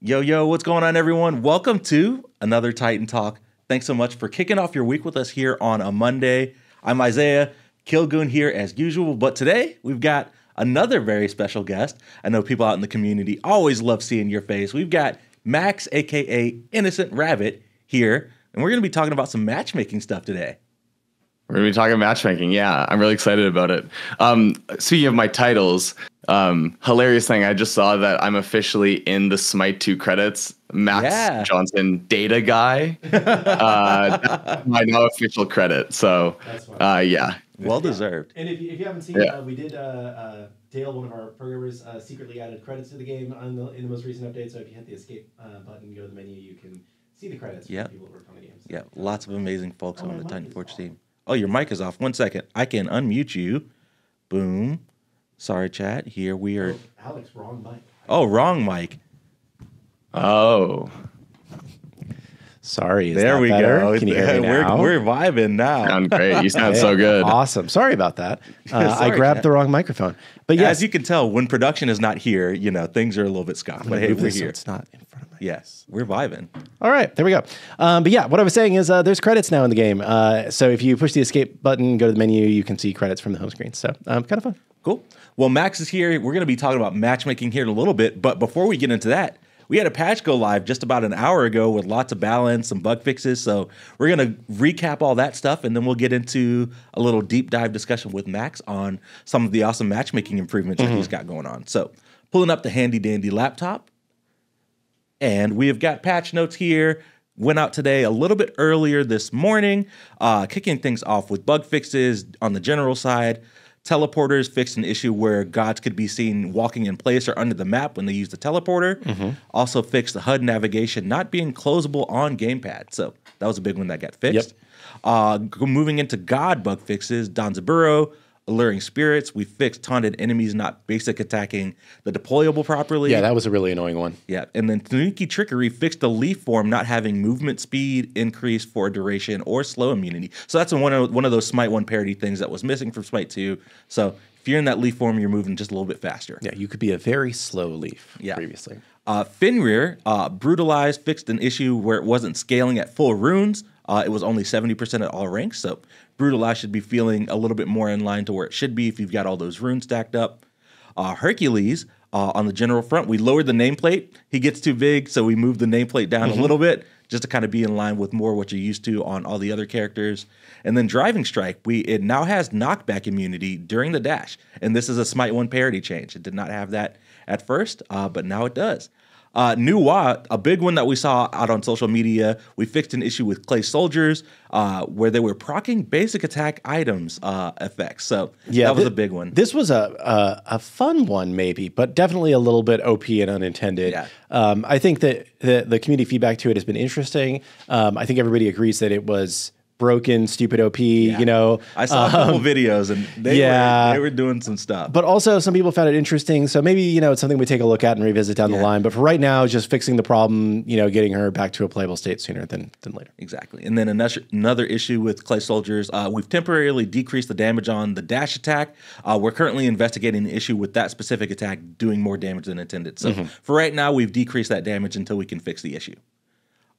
Yo, yo, what's going on, everyone? Welcome to another Titan Talk. Thanks so much for kicking off your week with us here on a Monday. I'm Isiah Killgoon here as usual, but today we've got another very special guest. I know people out in the community always love seeing your face. We've got Max, aka Innocent Rabbit, here, and we're going to be talking about some matchmaking stuff today. We're gonna be talking matchmaking. Yeah, I'm really excited about it. Um, speaking of my titles, um, hilarious thing. I just saw that I'm officially in the Smite 2 credits. Max Yeah. Johnson, data guy. uh, that's my now official credit. So, uh, yeah, Well deserved. And if you, if you haven't seen, Yeah. uh, we did. Uh, uh, Dale, one of our programmers, uh, secretly added credits to the game on the, in the most recent update. So if you hit the escape uh, button, go to the menu, you can see the credits. Yep. For people who worked on the game. So- Yeah, lots of amazing folks Oh, on the Titan is Forge off. team. Oh, your mic is off. One second. I can unmute you. Boom. Sorry, chat. Here we are. Oh, Alex, wrong mic. Oh, wrong mic. oh, Sorry. Is there that we better? go. Can you hear me we're, now? we're vibing now. sound great. You sound so good. Awesome. Sorry about that. Uh, I grabbed Chad. the wrong microphone. But yes, As you can tell, when production is not here, you know things are a little bit scoffed. I'm But hey, we're this so here. it's not in front of me. Yes, we're vibing. All right, there we go. Um, but yeah, what I was saying is uh, there's credits now in the game. Uh, so if you push the escape button, go to the menu, you can see credits from the home screen. So um, kind of fun. Cool. Well, Max is here. We're going to be talking about matchmaking here in a little bit. But before we get into that, we had a patch go live just about an hour ago with lots of balance, some bug fixes. So we're going to recap all that stuff, and then we'll get into a little deep dive discussion with Max on some of the awesome matchmaking improvements that he's got going on. So pulling up the handy dandy laptop, and we have got patch notes here. Went out today a little bit earlier this morning, uh, kicking things off with bug fixes on the general side. Teleporters fixed an issue where gods could be seen walking in place or under the map when they use the teleporter. Also fixed the HUD navigation not being closable on gamepad. So that was a big one that got fixed. Uh, moving into God bug fixes, Danzaburou, alluring spirits. We fixed taunted enemies not basic attacking the deployable properly. Yeah, that was a really annoying one. Yeah, and then Sneaky Trickery fixed the leaf form not having movement speed increase for duration or slow immunity. So that's one of one of those Smite One parity things that was missing from Smite Two. So if you're in that leaf form, you're moving just a little bit faster. Yeah, you could be a very slow leaf Yeah. previously. Uh, Fenrir uh, brutalized fixed an issue where it wasn't scaling at full runes. Uh, it was only 70% at all ranks. So brutalized should be feeling a little bit more in line to where it should be if you've got all those runes stacked up. Uh, Hercules uh, on the general front, we lowered the nameplate. He gets too big, so we moved the nameplate down a little bit just to kind of be in line with more what you're used to on all the other characters. And then Driving Strike, we it now has knockback immunity during the dash, and this is a Smite One parity change. It did not have that at first, uh, but now it does. Uh, Nu Wa, a big one that we saw out on social media. We fixed an issue with Clay Soldiers uh, where they were procking basic attack items uh, effects. So yeah, that was thi- a big one. This was a, a a fun one, maybe, but definitely a little bit OP and unintended. Yeah. Um, I think that the, the community feedback to it has been interesting. Um, I think everybody agrees that it was broken, stupid OP. You know, I saw a couple videos and they, yeah. were, they were doing some stuff. but also some people found it interesting. So maybe you know it's something we take a look at and revisit down Yeah. the line. But for right now, just fixing the problem, you know, getting her back to a playable state sooner than than later. Exactly. And then another another issue with Clay Soldiers, uh, we've temporarily decreased the damage on the dash attack. Uh, we're currently investigating the issue with that specific attack doing more damage than intended. So for right now, we've decreased that damage until we can fix the issue.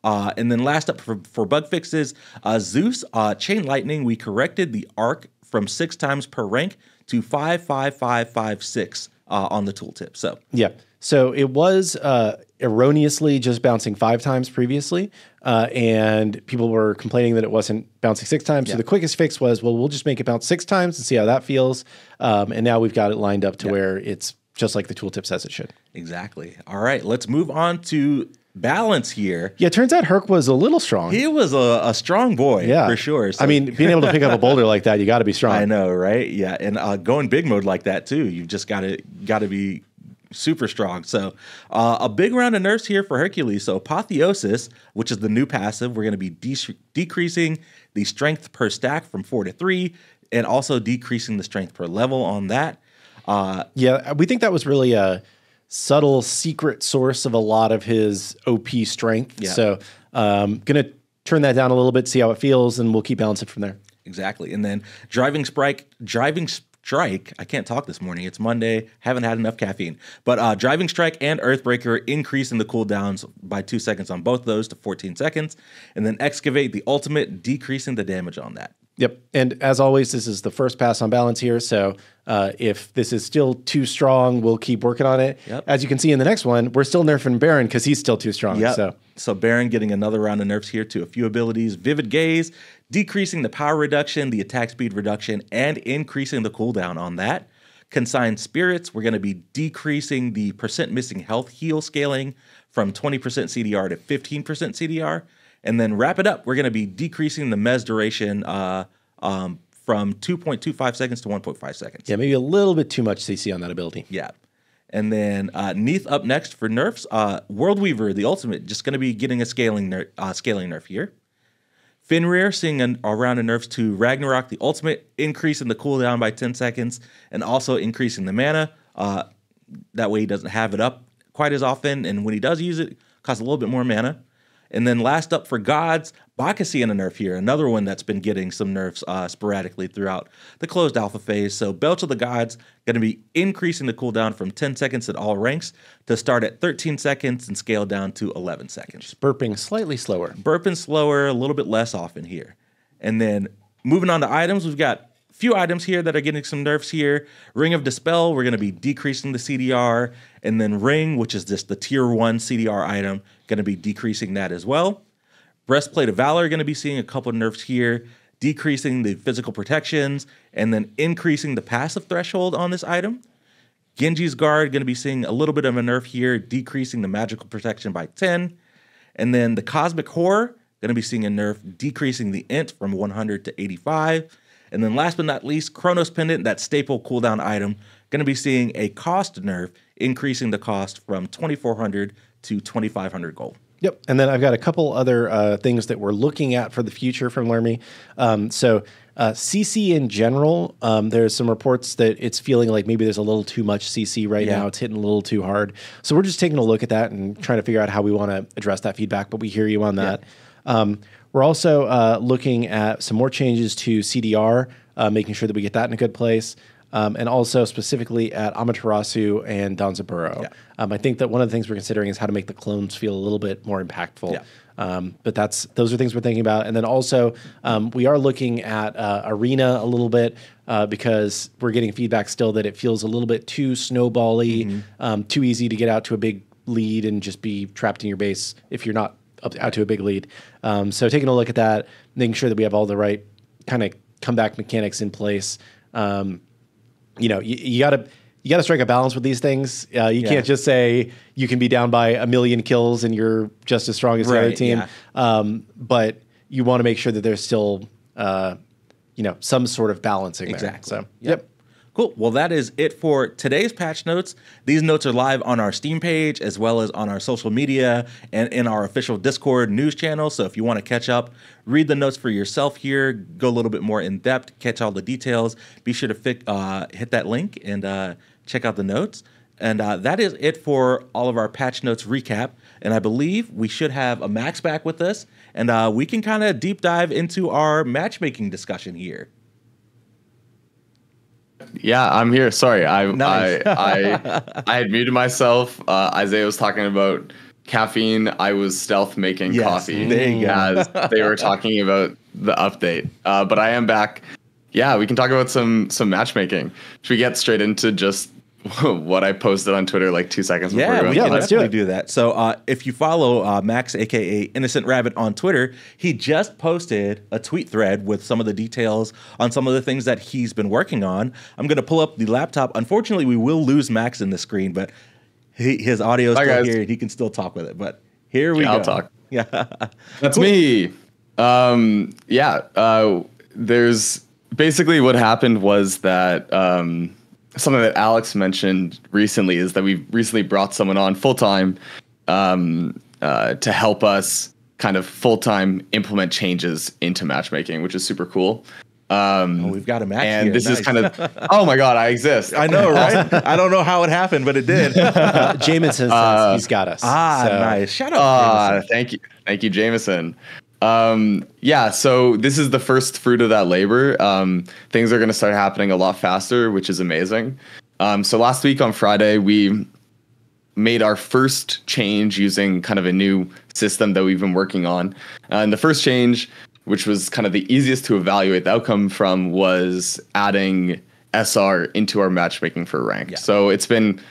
Uh, and then last up for, for bug fixes, uh, Zeus uh, Chain Lightning, we corrected the arc from six times per rank to five, five, five, five, six uh, on the tooltip. So Yeah. So it was uh, erroneously just bouncing five times previously, uh, and people were complaining that it wasn't bouncing six times. So the quickest fix was, well, we'll just make it bounce six times and see how that feels. Um, and now we've got it lined up to where it's just like the tooltip says it should. exactly. All right, let's move on to balance here. Yeah, it turns out Herc was a little strong. He was a, a strong boy, yeah, for sure. So- I mean, being able to pick up a boulder like that, you got to be strong. I know, right? Yeah, and uh, going big mode like that too, you've just got to got to be super strong. So uh, a big round of nerfs here for Hercules. So apotheosis, which is the new passive, we're going to be de- decreasing the strength per stack from four to three, and also decreasing the strength per level on that. Uh, Yeah, we think that was really a subtle secret source of a lot of his OP strength. Yeah. So, um, gonna turn that down a little bit, see how it feels, and we'll keep balancing from there. Exactly. And then driving strike, driving Strike. I can't talk this morning. It's Monday. Haven't had enough caffeine. But uh, Driving Strike and Earthbreaker increasing the cooldowns by two seconds on both those to 14 seconds. And then Excavate the Ultimate, decreasing the damage on that. Yep. And as always, this is the first pass on balance here. So uh, if this is still too strong, we'll keep working on it. Yep. As you can see in the next one, we're still nerfing Baron because he's still too strong. Yep. So So Baron getting another round of nerfs here to a few abilities. Vivid Gaze, decreasing the power reduction, the attack speed reduction, and increasing the cooldown on that. Consigned Spirits, we're going to be decreasing the percent missing health heal scaling from 20% CDR to 15% CDR. And then wrap it up, we're going to be decreasing the mes duration uh, um, from 2.25 seconds to 1.5 seconds. yeah, maybe a little bit too much CC on that ability. Yeah. And then uh, Neith up next for nerfs. Uh, World Weaver, the ultimate, just going to be getting a scaling ner- uh, scaling nerf here. Fenrir seeing an, a round of nerfs to Ragnarok, the ultimate, increasing the cooldown by 10 seconds and also increasing the mana. Uh, that way he doesn't have it up quite as often. And when he does use it, it costs a little bit more mana. And then last up for gods, and a nerf here, another one that's been getting some nerfs uh, sporadically throughout the closed alpha phase. So Belch of the Gods going to be increasing the cooldown from 10 seconds at all ranks to start at 13 seconds and scale down to 11 seconds. Just Burping slightly slower. Burping slower, a little bit less often here. And then moving on to items, we've got few items here that are getting some nerfs here. Ring of Dispel, we're going to be decreasing the CDR. And then Ring, which is just the tier one CDR item, going to be decreasing that as well. Breastplate of Valor, going to be seeing a couple of nerfs here, decreasing the physical protections and then increasing the passive threshold on this item. Genji's Guard going to be seeing a little bit of a nerf here, decreasing the magical protection by 10. And then the Cosmic Horror going to be seeing a nerf, decreasing the int from 100 to 85. And then last but not least, Chronos Pendant, that staple cooldown item, going to be seeing a cost nerf, increasing the cost from 2400 to 2500 gold. Yep. And then I've got a couple other uh, things that we're looking at for the future from Lermy. Um, so uh, CC in general, um, there's some reports that it's feeling like maybe there's a little too much CC right Yeah. now. It's hitting a little too hard. So we're just taking a look at that and trying to figure out how we want to address that feedback. But we hear you on that. Um, we're also uh, looking at some more changes to CDR, uh, making sure that we get that in a good place. Um, and also specifically at Amaterasu and Danzaburou. Yeah. Um, I think that one of the things we're considering is how to make the clones feel a little bit more impactful. Yeah. Um, but that's those are things we're thinking about, and then also um, we are looking at uh, arena a little bit uh, because we're getting feedback still that it feels a little bit too snowbally, um, too easy to get out to a big lead and just be trapped in your base if you're not up out to a big lead. Um, so taking a look at that, making sure that we have all the right kind of comeback mechanics in place. Um, you know, you, you gotta you gotta strike a balance with these things. Uh, you Yeah. can't just say you can be down by a million kills and you're just as strong as the other team. yeah. Um, but you want to make sure that there's still, uh, you know, some sort of balancing there. Exactly. So, Yep. Cool. Well, that is it for today's patch notes. These notes are live on our Steam page as well as on our social media and in our official Discord news channel. So if you want to catch up, read the notes for yourself here, go a little bit more in depth, catch all the details. Be sure to fi- uh, hit that link and uh, check out the notes. And uh, that is it for all of our patch notes recap. And I believe we should have a Max back with us, and uh, we can kind of deep dive into our matchmaking discussion here. Yeah, I'm here. Sorry, I Nice. I, I I had muted myself. Uh, Isiah was talking about caffeine. I was stealth making Yes, coffee there you go. as they were talking about the update. Uh, but I am back. Yeah, we can talk about some some matchmaking. Should we get straight into just what I posted on Twitter like two seconds before? Yeah, we we went can let's do definitely it. do that. So, uh, if you follow uh, Max, aka Innocent Rabbit, on Twitter, he just posted a tweet thread with some of the details on some of the things that he's been working on. I'm going to pull up the laptop. Unfortunately, we will lose Max in the screen, but he, his audio is Bye, still guys. here and he can still talk with it. But here we Yeah, go. I'll talk. Yeah. That's me. Um, yeah. Uh, there's basically what happened was that um, something that Alex mentioned recently is that we've recently brought someone on full time um, uh, to help us kind of full time implement changes into matchmaking, which is super cool. Um, Oh, we've got a match, and here. this is kind of oh my god, I exist. I know, right? I don't know how it happened, but it did. Uh, Jameson says he's got us. ah, So, nice. Shout out. Ah, Jameson. thank you, thank you, Jameson. Um, yeah, so this is the first fruit of that labor. Um, things are going to start happening a lot faster, which is amazing. Um, so last week on Friday, we made our first change using kind of a new system that we've been working on. Uh, and the first change, which was kind of the easiest to evaluate the outcome from, was adding SR into our matchmaking for ranked. Yeah. So it's been,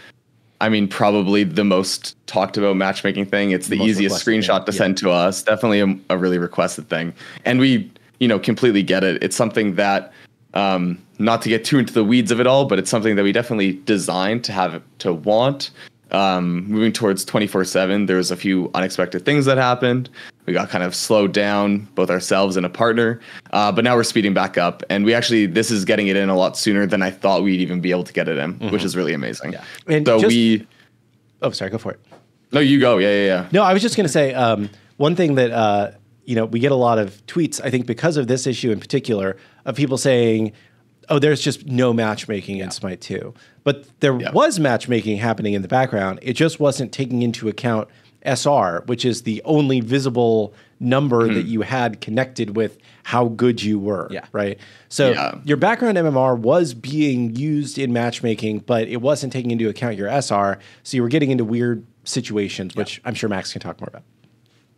I mean, probably the most talked about matchmaking thing. It's the, most easiest screenshot to yeah. send to us. Definitely a, a really requested thing. And we, you know, completely get it. It's something that, um, not to get too into the weeds of it all, but it's something that we definitely designed to have to want. Um, moving towards 24 7, there was a few unexpected things that happened. We got kind of slowed down, both ourselves and a partner. Uh, but now we're speeding back up. And we actually, this is getting it in a lot sooner than I thought we'd even be able to get it in, which is really amazing. Yeah. And so just- we, Oh, sorry. Go for it. no, you go. Yeah, yeah, yeah. No, I was just going to say um, one thing that uh, you know we get a lot of tweets. I think because of this issue in particular, of people saying, "Oh, there's just no matchmaking in Smite 2." But there Yeah. was matchmaking happening in the background. It just wasn't taking into account SR, which is the only visible number that you had connected with how good you were. Yeah. Right. So Yeah. your background MMR was being used in matchmaking, but it wasn't taking into account your SR. So you were getting into weird situations, which I'm sure Max can talk more about.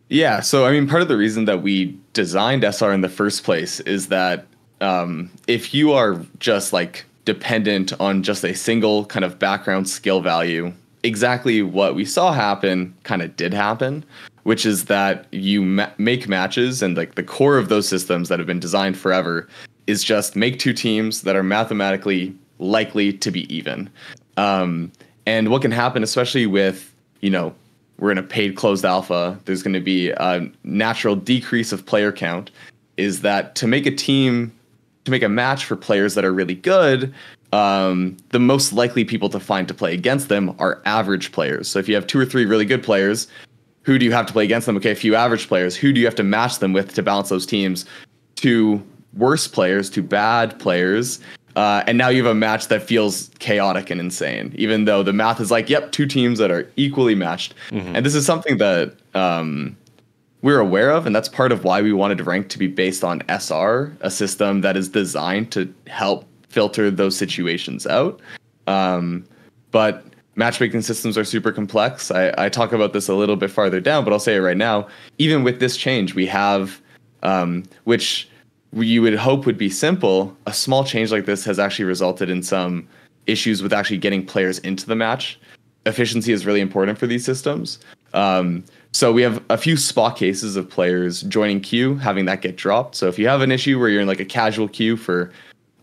Yeah, so I mean, part of the reason that we designed SR in the first place is that um, if you are just like dependent on just a single kind of background skill value, exactly what we saw happen kind of did happen, which is that you ma- make matches and like the core of those systems that have been designed forever is just make two teams that are mathematically likely to be even. Um, and what can happen, especially with, you know, we're in a paid closed alpha, there's going to be a natural decrease of player count, is that to make a team, to make a match for players that are really good, um, the most likely people to find to play against them are average players. So if you have two or three really good players, who do you have to play against them? Okay, a few average players. Who do you have to match them with to balance those teams? To worse players, to bad players. Uh, and now you have a match that feels chaotic and insane, even though the math is like, yep, two teams that are equally matched. And this is something that um, we're aware of, and that's part of why we wanted rank to be based on SR, a system that is designed to help filter those situations out. Um, but matchmaking systems are super complex. I, I talk about this a little bit farther down, but I'll say it right now. Even with this change, we have, um, which you would hope would be simple, a small change like this has actually resulted in some issues with actually getting players into the match. Efficiency is really important for these systems. Um, so we have a few spot cases of players joining queue, having that get dropped. So if you have an issue where you're in like a casual queue for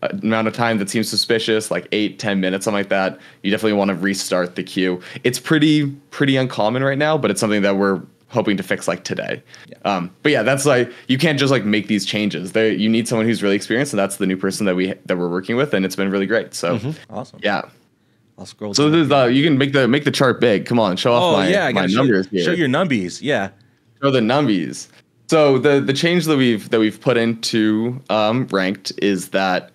an amount of time that seems suspicious, like eight, ten minutes, something like that, you definitely want to restart the queue. It's pretty pretty uncommon right now, but it's something that we're hoping to fix like today. Um, but yeah, that's like you can't just like make these changes. There, you need someone who's really experienced, and that's the new person that we that we're working with, and it's been really great. So Awesome. yeah. I'll scroll. So down this is, here. uh, you can make the make the chart big. Come on, show off oh my, yeah, I my gotta show, numbers here. show your numbies. Yeah. show the numbies. So the the change that we've that we've put into um, ranked is that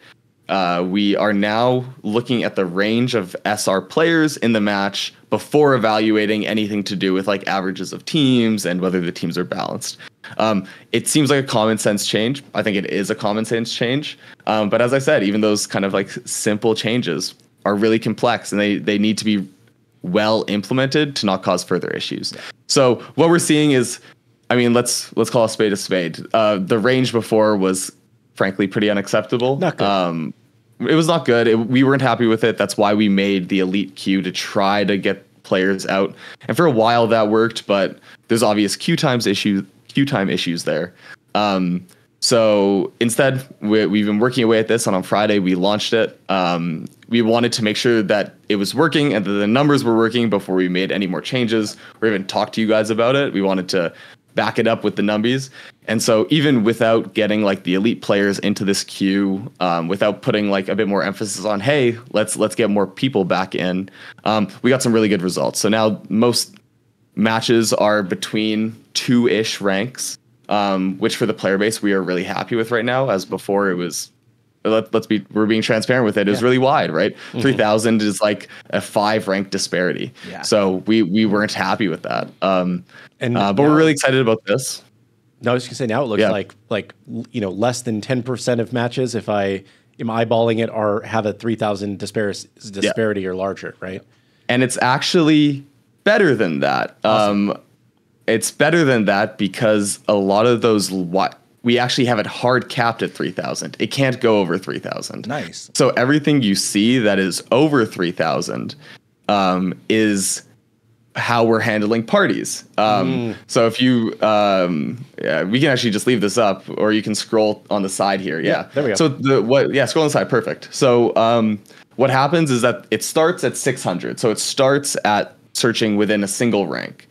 uh, we are now looking at the range of SR players in the match before evaluating anything to do with like averages of teams and whether the teams are balanced. Um, it seems like a common sense change. I think it is a common sense change. Um, but as I said, even those kind of like simple changes are really complex and they they need to be well implemented to not cause further issues. So what we're seeing is, I mean, let's let's call a spade a spade. Uh, the range before was frankly pretty unacceptable. Not good. Um, it was not good. It, we weren't happy with it. That's why we made the elite queue to try to get players out. And for a while that worked, but there's obvious queue times issue queue time issues there. Um, so instead, we, we've been working away at this, and on Friday we launched it. Um, we wanted to make sure that it was working and that the numbers were working before we made any more changes or even talked to you guys about it. We wanted to back it up with the numbies. And so even without getting like the elite players into this queue, um, without putting like a bit more emphasis on, hey, let's let's get more people back in, um, we got some really good results. So now most matches are between two ish ranks, um, which for the player base we are really happy with right now. As before, it was let, let's be we're being transparent with it. It was really wide, right? Three thousand is like a five rank disparity. Yeah. So we we weren't happy with that. Um, And uh, but now- we're really excited about this. No, I was gonna say now it looks Yeah. like like you know less than ten percent of matches if I am eyeballing it are have a three thousand dispar- disparity or larger, right? and it's actually better than that. Um, it's better than that because a lot of those what we actually have it hard capped at 3000. It can't go over 3000. Nice. So everything you see that is over 3000 um, is how we're handling parties. Um, So if you, um, yeah, we can actually just leave this up, or you can scroll on the side here. Yeah, there we go. So the what? Yeah, scroll on the side. Perfect. So um, what happens is that it starts at 600. So it starts at searching within a single rank.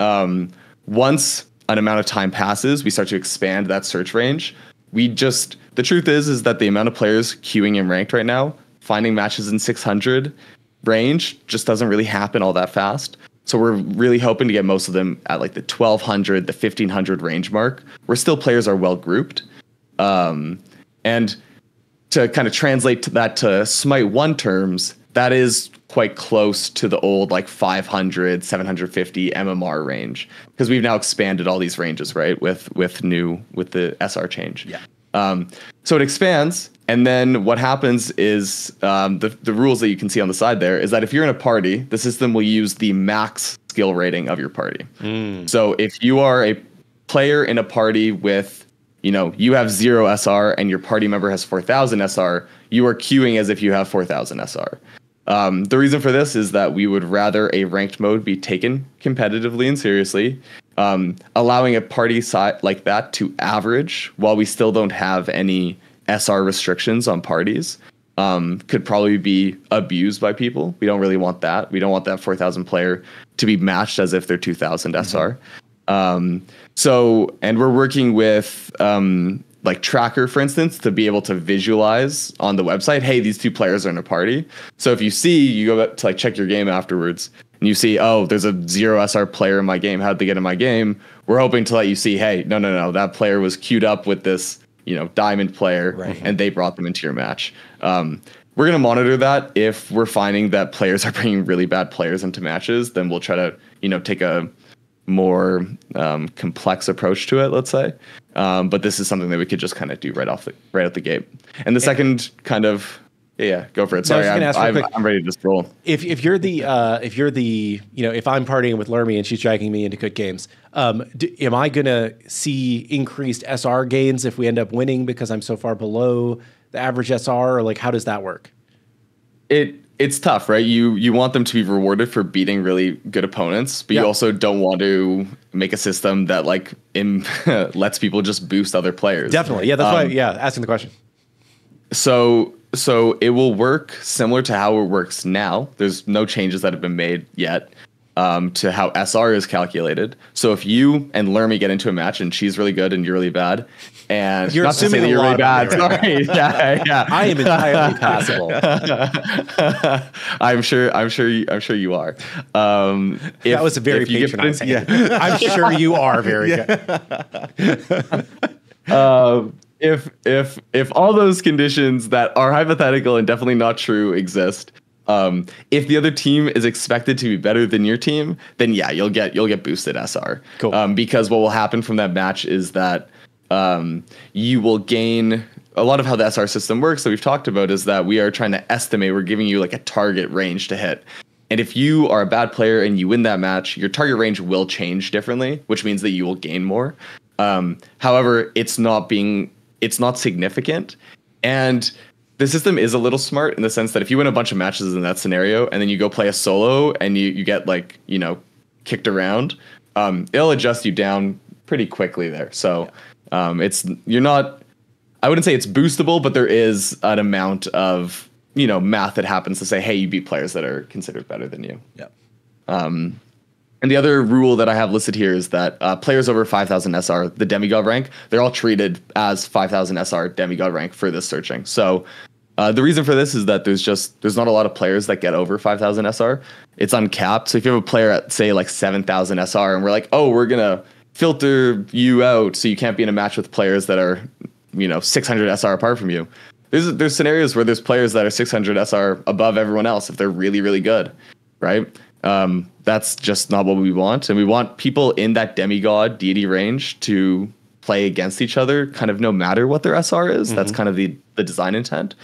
Um, once an amount of time passes, we start to expand that search range. We just the truth is is that the amount of players queuing in ranked right now, finding matches in 600 range just doesn't really happen all that fast. So we're really hoping to get most of them at like the 1200, the 1500 range mark, where still players are well grouped. Um, and to kind of translate to that to Smite 1 terms, that is quite close to the old like 500, 750 MMR range because we've now expanded all these ranges, right? With with new with the SR change. Yeah. Um, so it expands, and then what happens is um, the the rules that you can see on the side there is that if you're in a party, the system will use the max skill rating of your party. So if you are a player in a party with, you know, you have zero SR and your party member has 4,000 SR, you are queuing as if you have 4,000 SR. Um, the reason for this is that we would rather a ranked mode be taken competitively and seriously, um, allowing a party si- like that to average while we still don't have any SR restrictions on parties. Um, could probably be abused by people. We don't really want that. We don't want that 4,000 player to be matched as if they're 2,000 SR. Um, so, and we're working with um, like Tracker, for instance, to be able to visualize on the website, hey, these two players are in a party. So if you see, you go to like check your game afterwards, and you see, oh, there's a zero SR player in my game. How'd they get in my game? We're hoping to let you see, hey, no, no, no, that player was queued up with this, you know, diamond player, Right. and they brought them into your match. Um, we're going to monitor that. If we're finding that players are bringing really bad players into matches, then we'll try to, you know, take a more um, complex approach to it. Let's say, um, but this is something that we could just kind of do right off the right out the gate. And the second kind of, yeah, go for it. No, Sorry, just I'm, gonna ask real I'm. I'm ready to just roll. If if you're the uh, if you're the you know if I'm partying with Lermy and she's dragging me into good games, um, d- am I gonna see increased SR gains if we end up winning because I'm so far below the average SR, or like how does that work? it it's tough, right? You you want them to be rewarded for beating really good opponents, but Yeah. you also don't want to make a system that like Im- lets people just boost other players. Definitely, yeah. That's why, Um, yeah, asking the question. So so it will work similar to how it works now. There's no changes that have been made yet um, to how SR is calculated. So if you and Lermy get into a match and she's really good and you're really bad, and You're not to say assuming that you're really bad, of me sorry, yeah, yeah. I am entirely passable. I'm sure. I'm sure. You, I'm sure you are. Um, if, that was a very if you get put patronizing. I'm sure you are very good. um, if if if all those conditions that are hypothetical and definitely not true exist, um, if the other team is expected to be better than your team, then yeah, you'll get you'll get boosted SR. Cool. Um, because what will happen from that match is that um, you will gain a lot of how the SR system works that we've talked about is that we are trying to estimate. We're giving you like a target range to hit. And if you are a bad player and you win that match, your target range will change differently, which means that you will gain more. Um, however, it's not being it's not significant, and the system is a little smart in the sense that if you win a bunch of matches in that scenario and then you go play a solo and you you get like you know kicked around, um, it'll adjust you down pretty quickly there. So um, it's you're not I wouldn't say it's boostable, but there is an amount of you know math that happens to say, hey, you beat players that are considered better than you. Yep. And the other rule that I have listed here is that uh, players over 5,000 SR, the demigod rank, they're all treated as 5,000 SR demigod rank for this searching. So uh, the reason for this is that there's just there's not a lot of players that get over 5,000 SR. It's uncapped. So if you have a player at say like 7,000 SR, and we're like, oh, we're gonna filter you out so you can't be in a match with players that are you know 600 SR apart from you. There's there's scenarios where there's players that are 600 SR above everyone else if they're really really good, right? Um, that's just not what we want, and we want people in that demigod deity range to play against each other, kind of no matter what their SR is. That's kind of the the design intent.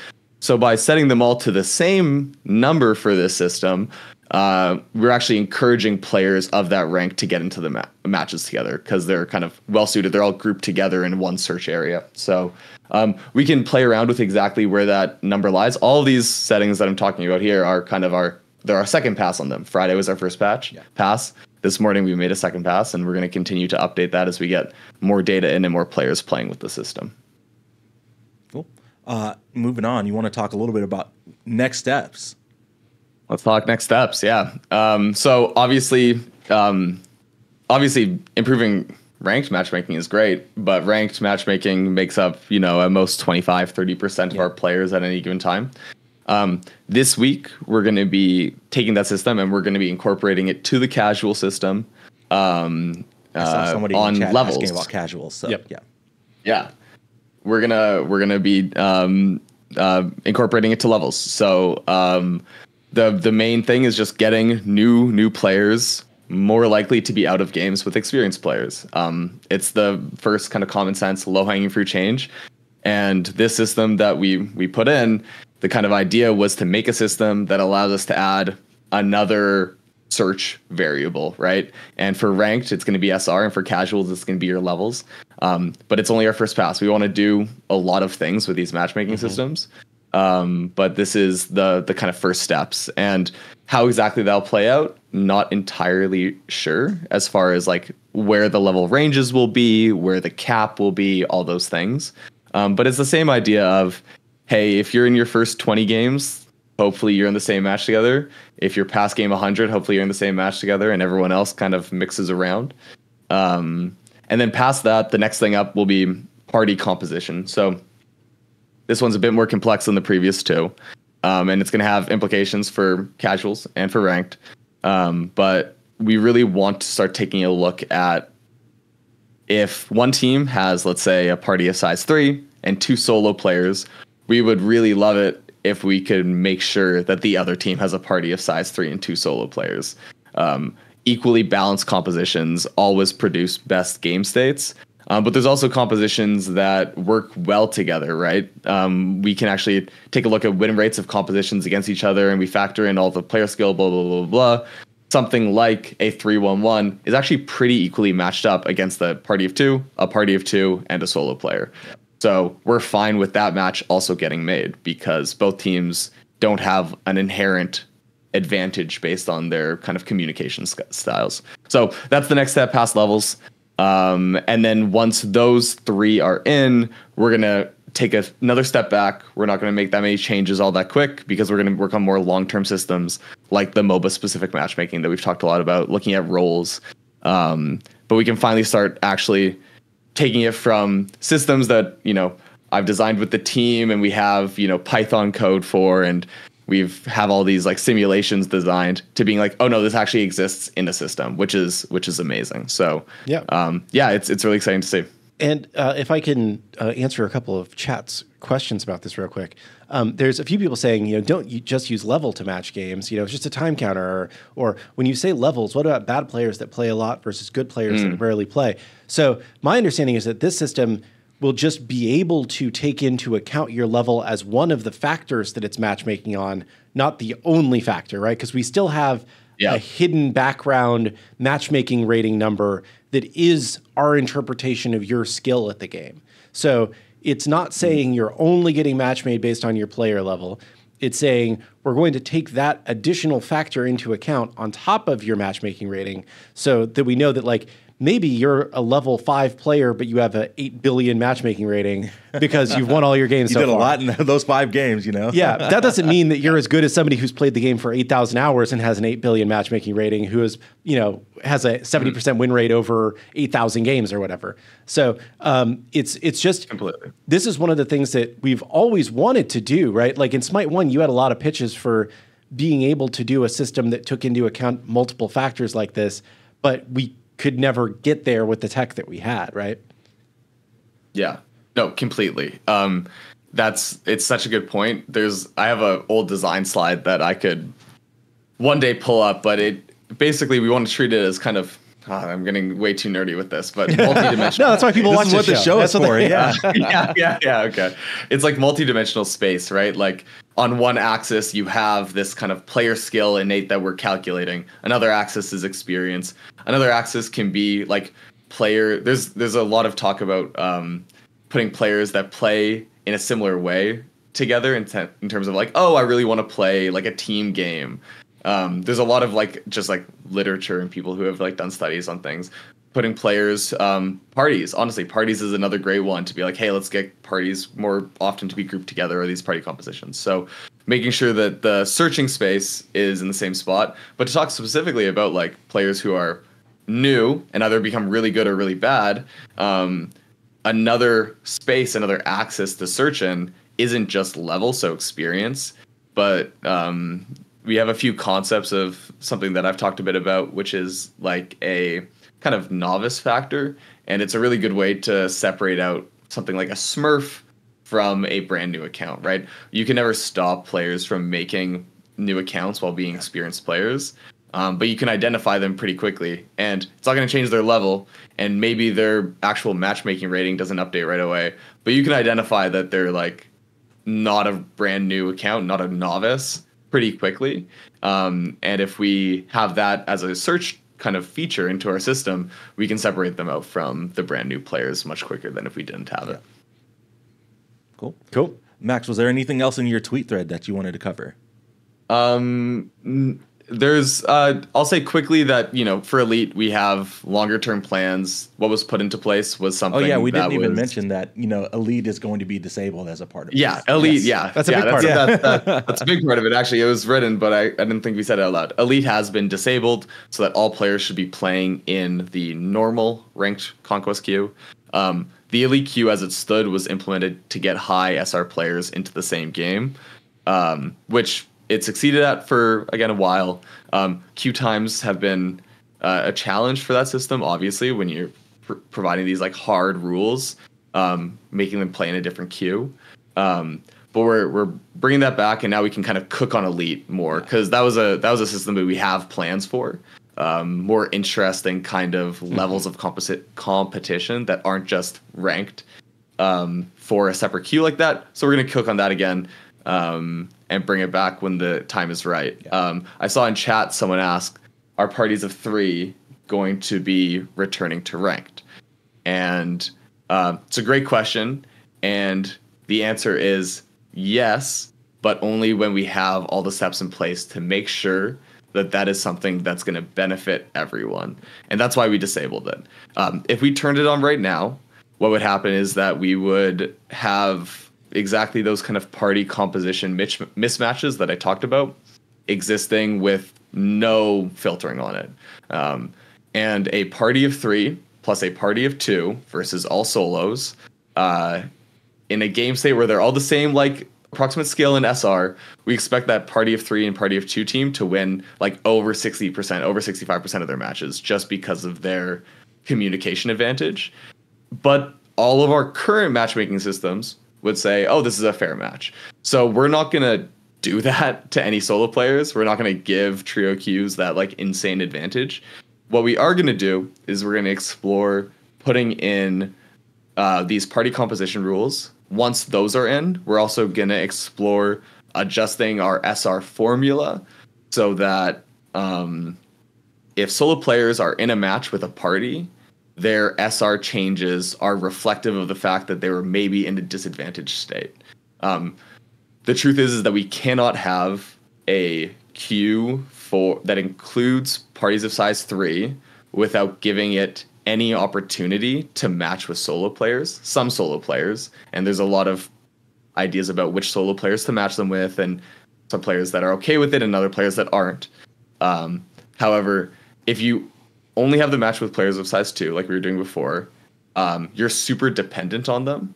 So by setting them all to the same number for this system, uh, we're actually encouraging players of that rank to get into the ma- matches together because they're kind of well suited. They're all grouped together in one search area. So um, we can play around with exactly where that number lies. All these settings that I'm talking about here are kind of our they're our second pass on them. Friday was our first patch pass. This morning we made a second pass, and we're going to continue to update that as we get more data in and more players playing with the system. Cool. Uh, moving on, you want to talk a little bit about next steps? Let's talk next steps. Yeah. Um, so obviously, um, obviously, improving ranked matchmaking is great, but ranked matchmaking makes up, you know, at most 25, 30% of our players at any given time. Um, this week, we're going to be taking that system and we're going to be incorporating it to the casual system um, I saw uh, somebody in on chat levels. asking about casuals. So Yep. yeah. Yeah, we're gonna we're gonna be um, uh, incorporating it to levels. So um, the the main thing is just getting new new players more likely to be out of games with experienced players. Um, it's the first kind of common sense low hanging fruit change, and this system that we we put in, the kind of idea was to make a system that allows us to add another search variable, right? And for ranked, it's going to be SR, and for casuals, it's going to be your levels. Um, but it's only our first pass. We want to do a lot of things with these matchmaking systems, um, but this is the the kind of first steps. And how exactly that'll play out, not entirely sure. As far as like where the level ranges will be, where the cap will be, all those things. Um, but it's the same idea of, hey, if you're in your first 20 games, hopefully you're in the same match together. If you're past game 100, hopefully you're in the same match together, and everyone else kind of mixes around. Um, and then past that, the next thing up will be party composition. So this one's a bit more complex than the previous two, um, and it's going to have implications for casuals and for ranked. Um, but we really want to start taking a look at if one team has, let's say, a party of size three and two solo players, we would really love it if we could make sure that the other team has a party of size three and two solo players. Um, equally balanced compositions always produce best game states. Um, but there's also compositions that work well together, right? Um, we can actually take a look at win rates of compositions against each other, and we factor in all the player skill, blah blah blah blah. Something like a three-one-one is actually pretty equally matched up against the party of two, a party of two, and a solo player. So we're fine with that match also getting made because both teams don't have an inherent advantage based on their kind of communication styles. So that's the next step past levels. Um, and then once those three are in, we're going to take a, another step back. We're not going to make that many changes all that quick because we're going to work on more long term systems like the MOBA specific matchmaking that we've talked a lot about, looking at roles. Um, but we can finally start actually taking it from systems that you know I've designed with the team and we have you know Python code for and we've have all these like simulations designed to being like oh no this actually exists in a system which is which is amazing so Yeah. um, yeah it's it's really exciting to see And uh, if I can uh, answer a couple of chats questions about this real quick, um, there's a few people saying, you know, don't you just use level to match games? You know, it's just a time counter. Or, or when you say levels, what about bad players that play a lot versus good players that rarely play? So my understanding is that this system will just be able to take into account your level as one of the factors that it's matchmaking on, not the only factor, right? Because we still have Yeah. a hidden background matchmaking rating number that is our interpretation of your skill at the game. So it's not hmm. saying you're only getting match made based on your player level. It's saying we're going to take that additional factor into account on top of your matchmaking rating so that we know that like maybe you're a level five player, but you have an eight billion matchmaking rating because you've won all your games You so did a lot in those five games, you know. Yeah, that doesn't mean that you're as good as somebody who's played the game for 8,000 hours and has an 8 billion matchmaking rating who is, you know, has a 70% win rate over 8,000 games or whatever. So, um, it's it's just Completely. This is one of the things that we've always wanted to do, right? Like in Smite 1, you had a lot of pitches for being able to do a system that took into account multiple factors like this, but we could never get there with the tech that we had, right? Yeah. No, completely. Um, that's it's such a good point. There's I have a old design slide that I could one day pull up, but it basically we want to treat it as kind of God, I'm getting way too nerdy with this, but multidimensional. No, that's why people This watch is what the the show. show That's is what for. they- Yeah. yeah, yeah, yeah. Okay. It's like multidimensional space, right? Like on one axis, you have this kind of player skill innate that we're calculating. Another axis is experience. Another axis can be like player. There's there's a lot of talk about um, putting players that play in a similar way together in, in terms of like, oh, I really want to play like a team game. Um, there's a lot of like just like literature and people who have like done studies on things putting players um, parties honestly parties is another great one to be like hey let's get parties more often to be grouped together or these party compositions so making sure that the searching space is in the same spot but to talk specifically about like players who are new and either become really good or really bad um, another space another axis to search in isn't just level so experience but um, we have a few concepts of something that I've talked a bit about, which is like a kind of novice factor, and it's a really good way to separate out something like a Smurf from a brand new account. Right? You can never stop players from making new accounts while being experienced players. Um, but you can identify them pretty quickly, and it's not going to change their level, and maybe their actual matchmaking rating doesn't update right away. But you can identify that they're like not a brand new account, not a novice, pretty quickly. Um, and if we have that as a search kind of feature into our system, we can separate them out from the brand new players much quicker than if we didn't have it. Cool. Cool. Max, was there anything else in your tweet thread that you wanted to cover? Um, n- there's, uh, I'll say quickly that you know, for Elite, we have longer term plans. What was put into place was something Oh something. yeah, we that didn't even was- mention that. You know, Elite is going to be disabled as a part of. Yeah, this. elite. Yes. Yeah, That's a yeah, big part of That, that- that's a big part of it. Actually, it was written, but I, I didn't think we said it out loud. Elite has been disabled, so that all players should be playing in the normal ranked conquest queue. Um, the elite queue, as it stood, was implemented to get high SR players into the same game, um, which it succeeded at for again a while. Um, queue times have been uh, a challenge for that system. Obviously, when you're pr- providing these like hard rules, um, making them play in a different queue. Um, but we're we're bringing that back, and now we can kind of cook on elite more because that was a that was a system that we have plans for. Um, more interesting kind of levels of composite competition that aren't just ranked um, for a separate queue like that. So we're gonna cook on that again um, and bring it back when the time is right. Um, I saw in chat someone ask, "Are parties of three going to be returning to ranked?" And uh, it's a great question, and the answer is yes, but only when we have all the steps in place to make sure that that is something that's going to benefit everyone, and that's why we disabled it. Um, if we turned it on right now, what would happen is that we would have exactly those kind of party composition mismatches that I talked about existing with no filtering on it. Um, and a party of three plus a party of two versus all solos uh, in a game state where they're all the same, like approximate scale in SR, we expect that party of three and party of two team to win like over 60%, over 65% of their matches just because of their communication advantage. But all of our current matchmaking systems would say, oh, this is a fair match. So we're not going to do that to any solo players. We're not going to give trio queues that like insane advantage. What we are going to do is we're going to explore putting in uh, these party composition rules. Once those are in, we're also going to explore adjusting our SR formula so that um, if solo players are in a match with a party, their SR changes are reflective of the fact that they were maybe in a disadvantaged state. Um, the truth is, is that we cannot have a queue for that includes parties of size three without giving it any opportunity to match with solo players. Some solo players, and there's a lot of ideas about which solo players to match them with, and some players that are okay with it, and other players that aren't. Um, however, if you only have the match with players of size two, like we were doing before, um, you're super dependent on them,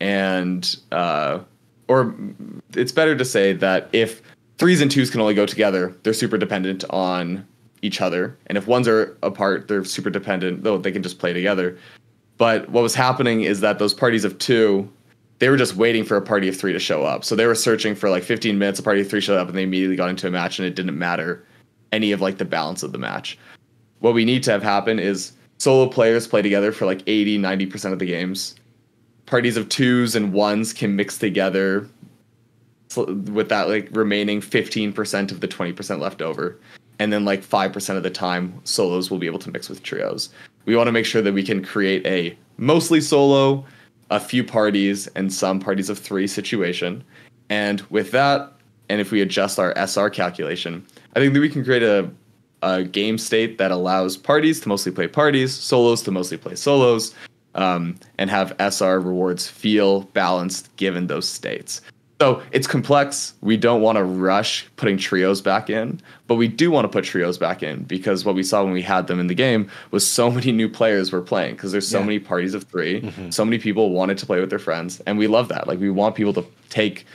and uh, or it's better to say that if threes and twos can only go together, they're super dependent on each other, and if ones are apart, they're super dependent. Though they can just play together. But what was happening is that those parties of two, they were just waiting for a party of three to show up. So they were searching for like 15 minutes. A party of three showed up, and they immediately got into a match, and it didn't matter any of like the balance of the match what we need to have happen is solo players play together for like 80, 90% of the games. Parties of twos and ones can mix together with that like remaining 15% of the 20% left over. And then like 5% of the time, solos will be able to mix with trios. We want to make sure that we can create a mostly solo, a few parties, and some parties of three situation. And with that, and if we adjust our SR calculation, I think that we can create a a game state that allows parties to mostly play parties, solos to mostly play solos, um, and have SR rewards feel balanced given those states. So it's complex. We don't want to rush putting trios back in, but we do want to put trios back in because what we saw when we had them in the game was so many new players were playing because there's so yeah. many parties of 3 mm-hmm. So many people wanted to play with their friends, and we love that. Like we want people to take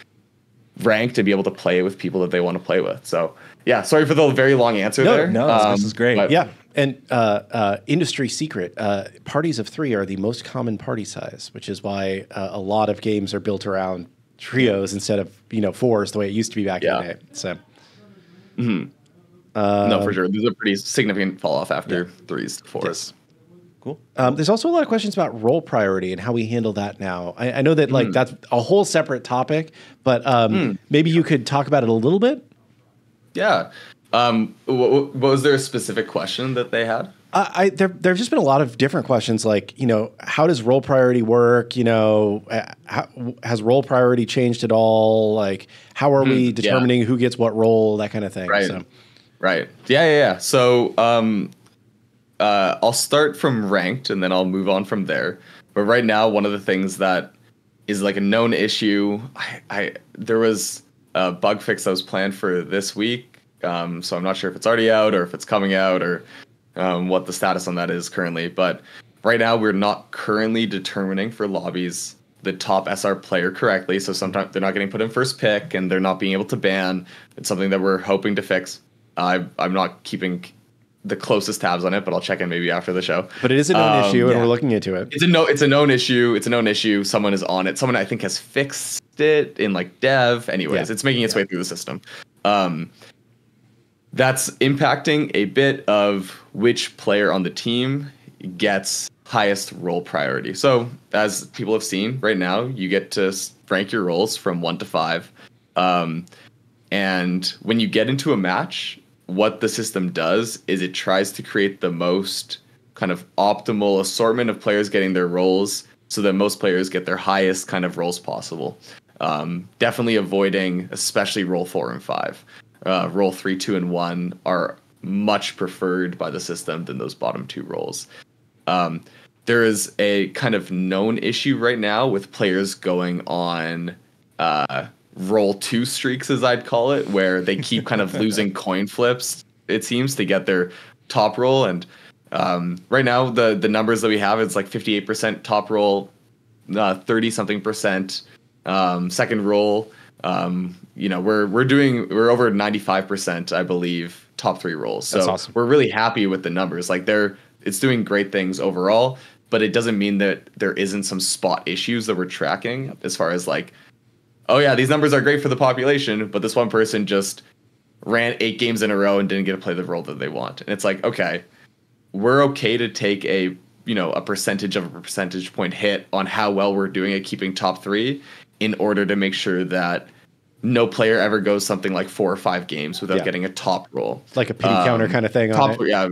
rank to be able to play with people that they want to play with. So yeah, sorry for the very long answer no, there. No, um, this is great. But, yeah. And uh, uh, industry secret: uh, parties of three are the most common party size, which is why uh, a lot of games are built around trios instead of you know fours, the way it used to be back yeah. in the day. So, mm-hmm. Um, no, for sure, there's a pretty significant fall off after yeah. threes to fours. Yes. Cool. Um, there's also a lot of questions about role priority and how we handle that now. I, I know that like mm. that's a whole separate topic, but um, mm. maybe you could talk about it a little bit. Yeah. Um, what, was there a specific question that they had? Uh, I there there have just been a lot of different questions, like you know, how does role priority work? You know, uh, how, has role priority changed at all? Like, how are mm, we determining yeah. who gets what role? That kind of thing. Right. So. Right. Yeah. Yeah. Yeah. So, um, uh, I'll start from ranked, and then I'll move on from there. But right now, one of the things that is like a known issue, I, I there was a bug fix that was planned for this week. Um, so I'm not sure if it's already out or if it's coming out or um, what the status on that is currently. But right now, we're not currently determining for lobbies the top SR player correctly. So sometimes they're not getting put in first pick and they're not being able to ban. It's something that we're hoping to fix. I, I'm not keeping the closest tabs on it, but I'll check in maybe after the show. But it is a known um, issue, and we're looking into it. It's a no, it's a known issue. It's a known issue. Someone is on it. Someone I think has fixed it in like dev. Anyways, yeah. it's making its yeah. way through the system. Um, that's impacting a bit of which player on the team gets highest role priority. So, as people have seen right now, you get to rank your roles from one to five. Um, and when you get into a match, what the system does is it tries to create the most kind of optimal assortment of players getting their roles so that most players get their highest kind of roles possible. Um, definitely avoiding, especially role four and five. Uh, role three, two, and one are much preferred by the system than those bottom two roles. Um, there is a kind of known issue right now with players going on uh, role two streaks, as I'd call it, where they keep kind of losing coin flips. It seems to get their top role, and um, right now the the numbers that we have it's like fifty eight percent top role, thirty uh, something percent um, second role. Um, you know, we're we're doing we're over ninety five percent, I believe, top three roles. So awesome. we're really happy with the numbers. Like they're it's doing great things overall, but it doesn't mean that there isn't some spot issues that we're tracking as far as like oh yeah, these numbers are great for the population, but this one person just ran eight games in a row and didn't get to play the role that they want. And it's like, okay, we're okay to take a you know a percentage of a percentage point hit on how well we're doing at keeping top three in order to make sure that no player ever goes something like four or five games without yeah. getting a top role. Like a pity um, counter kind of thing. Top, Yeah.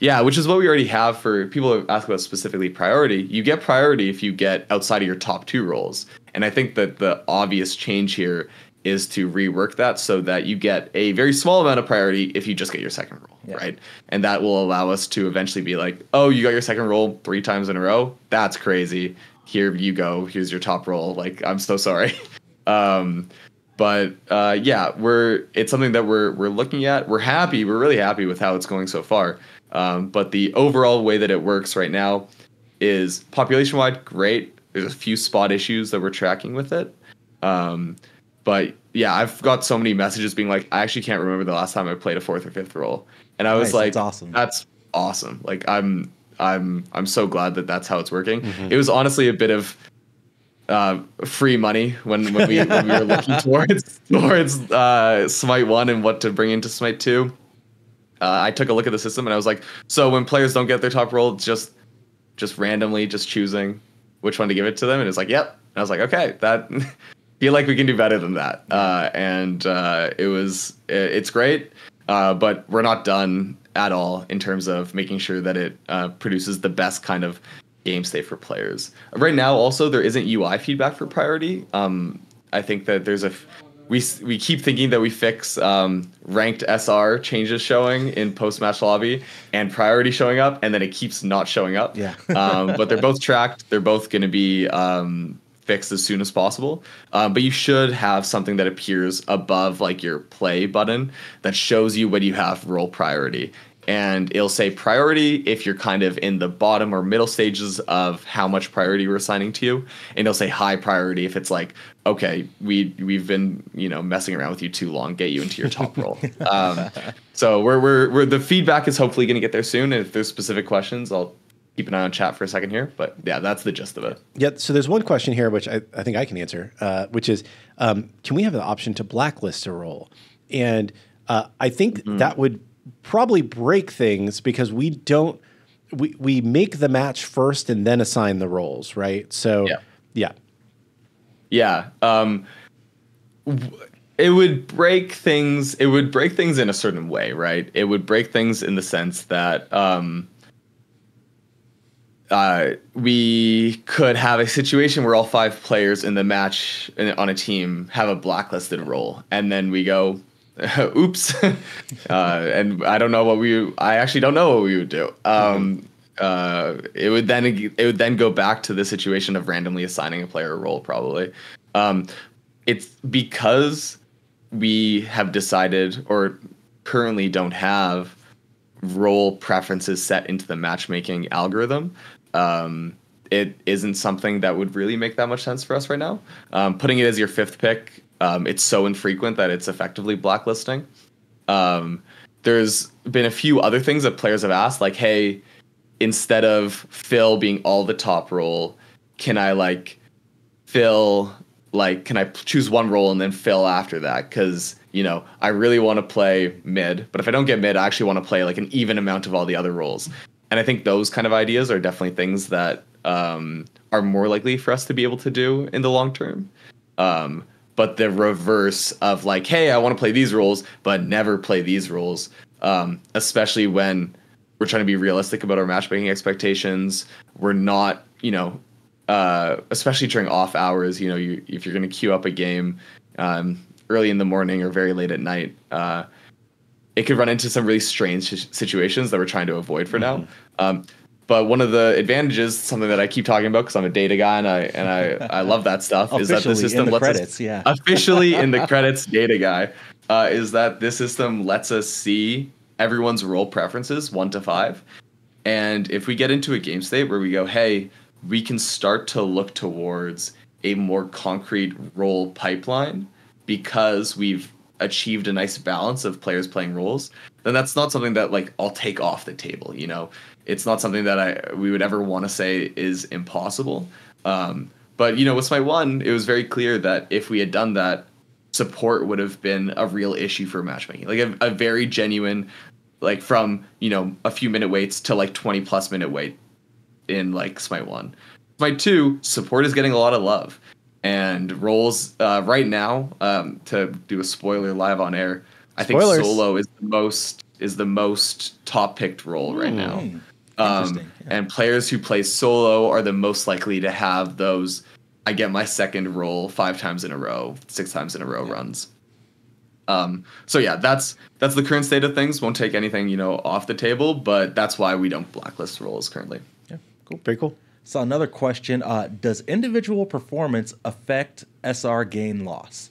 Yeah, which is what we already have for people who ask about specifically priority. You get priority if you get outside of your top two roles. And I think that the obvious change here is to rework that so that you get a very small amount of priority if you just get your second role, yeah. right? And that will allow us to eventually be like, oh, you got your second role three times in a row? That's crazy. Here you go. Here's your top role. Like, I'm so sorry. um, but uh, yeah, we're it's something that we're we're looking at. We're happy. We're really happy with how it's going so far. Um, but the overall way that it works right now is population wide, great there's a few spot issues that we're tracking with it. Um, but yeah, I've got so many messages being like, I actually can't remember the last time I played a fourth or fifth role, and I was nice, like, that's awesome. That's awesome. Like I'm I'm I'm so glad that that's how it's working. Mm-hmm. It was honestly a bit of uh, free money when when we when we were looking towards towards uh, Smite one and what to bring into Smite two. uh, I took a look at the system and I was like, so when players don't get their top role, just just randomly just choosing which one to give it to them, and it's like, yep. And I was like, okay, that feel like we can do better than that. Uh, and uh, it was it, it's great, uh, but we're not done at all in terms of making sure that it uh, produces the best kind of game state for players. Right now, also there isn't UI feedback for priority. Um, I think that there's a f- we we keep thinking that we fix um, ranked SR changes showing in post match lobby and priority showing up, and then it keeps not showing up. Yeah. um, but they're both tracked. They're both going to be um, fixed as soon as possible. Um, but you should have something that appears above like your play button that shows you when you have role priority. And it'll say priority if you're kind of in the bottom or middle stages of how much priority we're assigning to you. And it'll say high priority if it's like, okay, we we've been, you know, messing around with you too long, get you into your top role. Um, so we're, we're we're the feedback is hopefully gonna get there soon. And if there's specific questions, I'll keep an eye on chat for a second here. But yeah, that's the gist of it. Yeah. So there's one question here, which I, I think I can answer, uh, which is, um, can we have the option to blacklist a role? And uh, I think that would probably break things because we don't. We, we make the match first and then assign the roles, right? So Yeah. yeah. Yeah. Um, w- it would break things. It would break things in a certain way, right? It would break things in the sense that um, uh, we could have a situation where all five players in the match in, on a team have a blacklisted role, and then we go, "Oops!" uh, and I don't know what we. I actually don't know what we would do. Um, uh, it would then it would then go back to the situation of randomly assigning a player a role. Probably, um, it's because we have decided or currently don't have role preferences set into the matchmaking algorithm. Um, it isn't something that would really make that much sense for us right now. Um, putting it as your fifth pick, um, it's so infrequent that it's effectively blacklisting. Um, there's been a few other things that players have asked, like, hey, instead of fill being all the top role, can I like fill like can I choose one role and then fill after that? Because you know I really want to play mid, but if I don't get mid, I actually want to play like an even amount of all the other roles. And I think those kind of ideas are definitely things that um, are more likely for us to be able to do in the long term. Um, but the reverse of like, hey, I want to play these rules, but never play these rules. um, especially when we're trying to be realistic about our matchmaking expectations. We're not, you know, uh, especially during off hours. You know, you, if you're going to queue up a game um, early in the morning or very late at night, uh, it could run into some really strange situations that we're trying to avoid for now. Um, but one of the advantages, something that I keep talking about because I'm a data guy and I and I, I love that stuff, is that the system the lets credits, us, yeah. officially in the credits data guy uh, is that this system lets us see everyone's role preferences one to five and if we get into a game state where we go hey we can start to look towards a more concrete role pipeline because we've achieved a nice balance of players playing roles then that's not something that like i'll take off the table you know it's not something that i we would ever want to say is impossible. Um, but you know with smite one it was very clear that if we had done that support would have been a real issue for matchmaking. Like a, a very genuine like from you know a few minute waits to like 20 plus minute wait in like smite 1 smite 2 support is getting a lot of love. And roles uh, right now um, to do a spoiler live on air i think solo is the most is the most top picked role right now. Hmm. Um, yeah. and players who play solo are the most likely to have those i get my second role five times in a row six times in a row runs um, so yeah that's that's the current state of things won't take anything you know off the table but that's why we don't blacklist roles currently Yeah, cool. Very cool. So another question: uh, Does individual performance affect SR gain loss?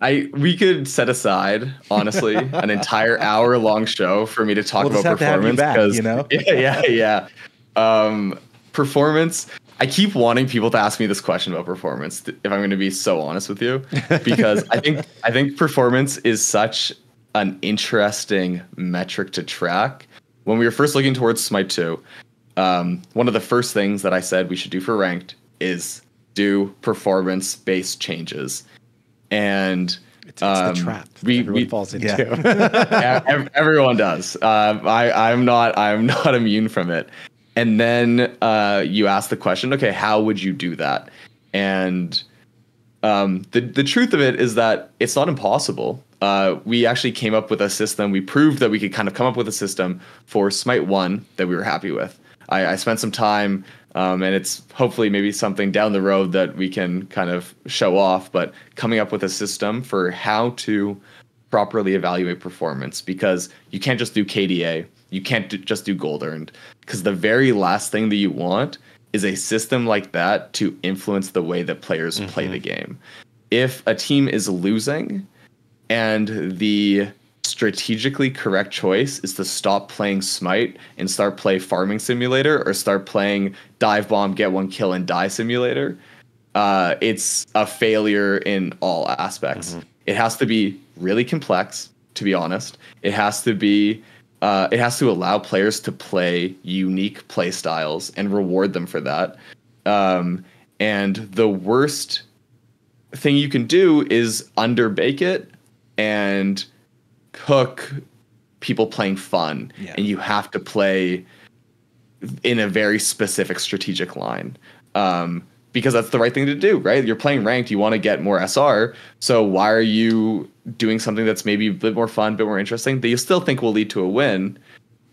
I we could set aside honestly an entire hour long show for me to talk We'll about have to have you performance back, 'cause- you know? yeah yeah yeah. Um, performance I keep wanting people to ask me this question about performance if I'm going to be so honest with you because I think I think performance is such an interesting metric to track. When we were first looking towards Smite 2 um, one of the first things that I said we should do for ranked is do performance based changes and It's, it's the trap Um, we- everyone we- falls into. Yeah, ev- everyone does. Uh, I, I'm not. I'm not immune from it. And then uh, you ask the question, okay, how would you do that? And um, the the truth of it is that it's not impossible. Uh, we actually came up with a system. We proved that we could kind of come up with a system for Smite One that we were happy with. I, I spent some time, um, and it's hopefully maybe something down the road that we can kind of show off. But coming up with a system for how to properly evaluate performance because you can't just do KDA. You can't do, just do gold earned because the very last thing that you want is a system like that to influence the way that players play the game. If a team is losing and the strategically correct choice is to stop playing Smite and start play Farming Simulator or start playing Dive Bomb, Get One Kill, and Die Simulator, uh, it's a failure in all aspects. It has to be really complex, to be honest. It has to be. Uh, it has to allow players to play unique play styles and reward them for that. Um, and the worst thing you can do is underbake it and cook people playing fun. Yeah. And you have to play in a very specific strategic line. Um, because that's the right thing to do, right? You're playing ranked, you want to get more SR. So why are you doing something that's maybe a bit more fun, a bit more interesting that you still think will lead to a win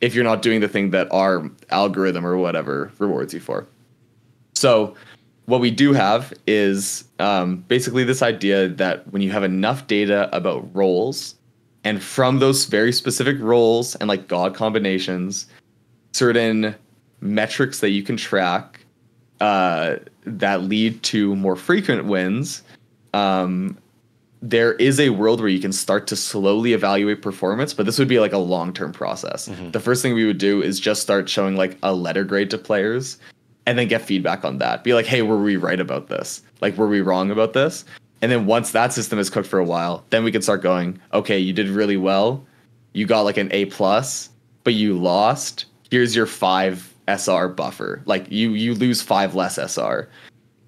if you're not doing the thing that our algorithm or whatever rewards you for? So what we do have is um, basically this idea that when you have enough data about roles, and from those very specific roles and like god combinations, certain metrics that you can track uh, that lead to more frequent wins, um, there is a world where you can start to slowly evaluate performance, but this would be like a long term process. The first thing we would do is just start showing like a letter grade to players and then get feedback on that. Be like, hey, were we right about this? Like, were we wrong about this? And then once that system is cooked for a while, then we can start going, okay, you did really well. You got like an A plus, but you lost. Here's your five SR buffer. Like you you lose five less SR.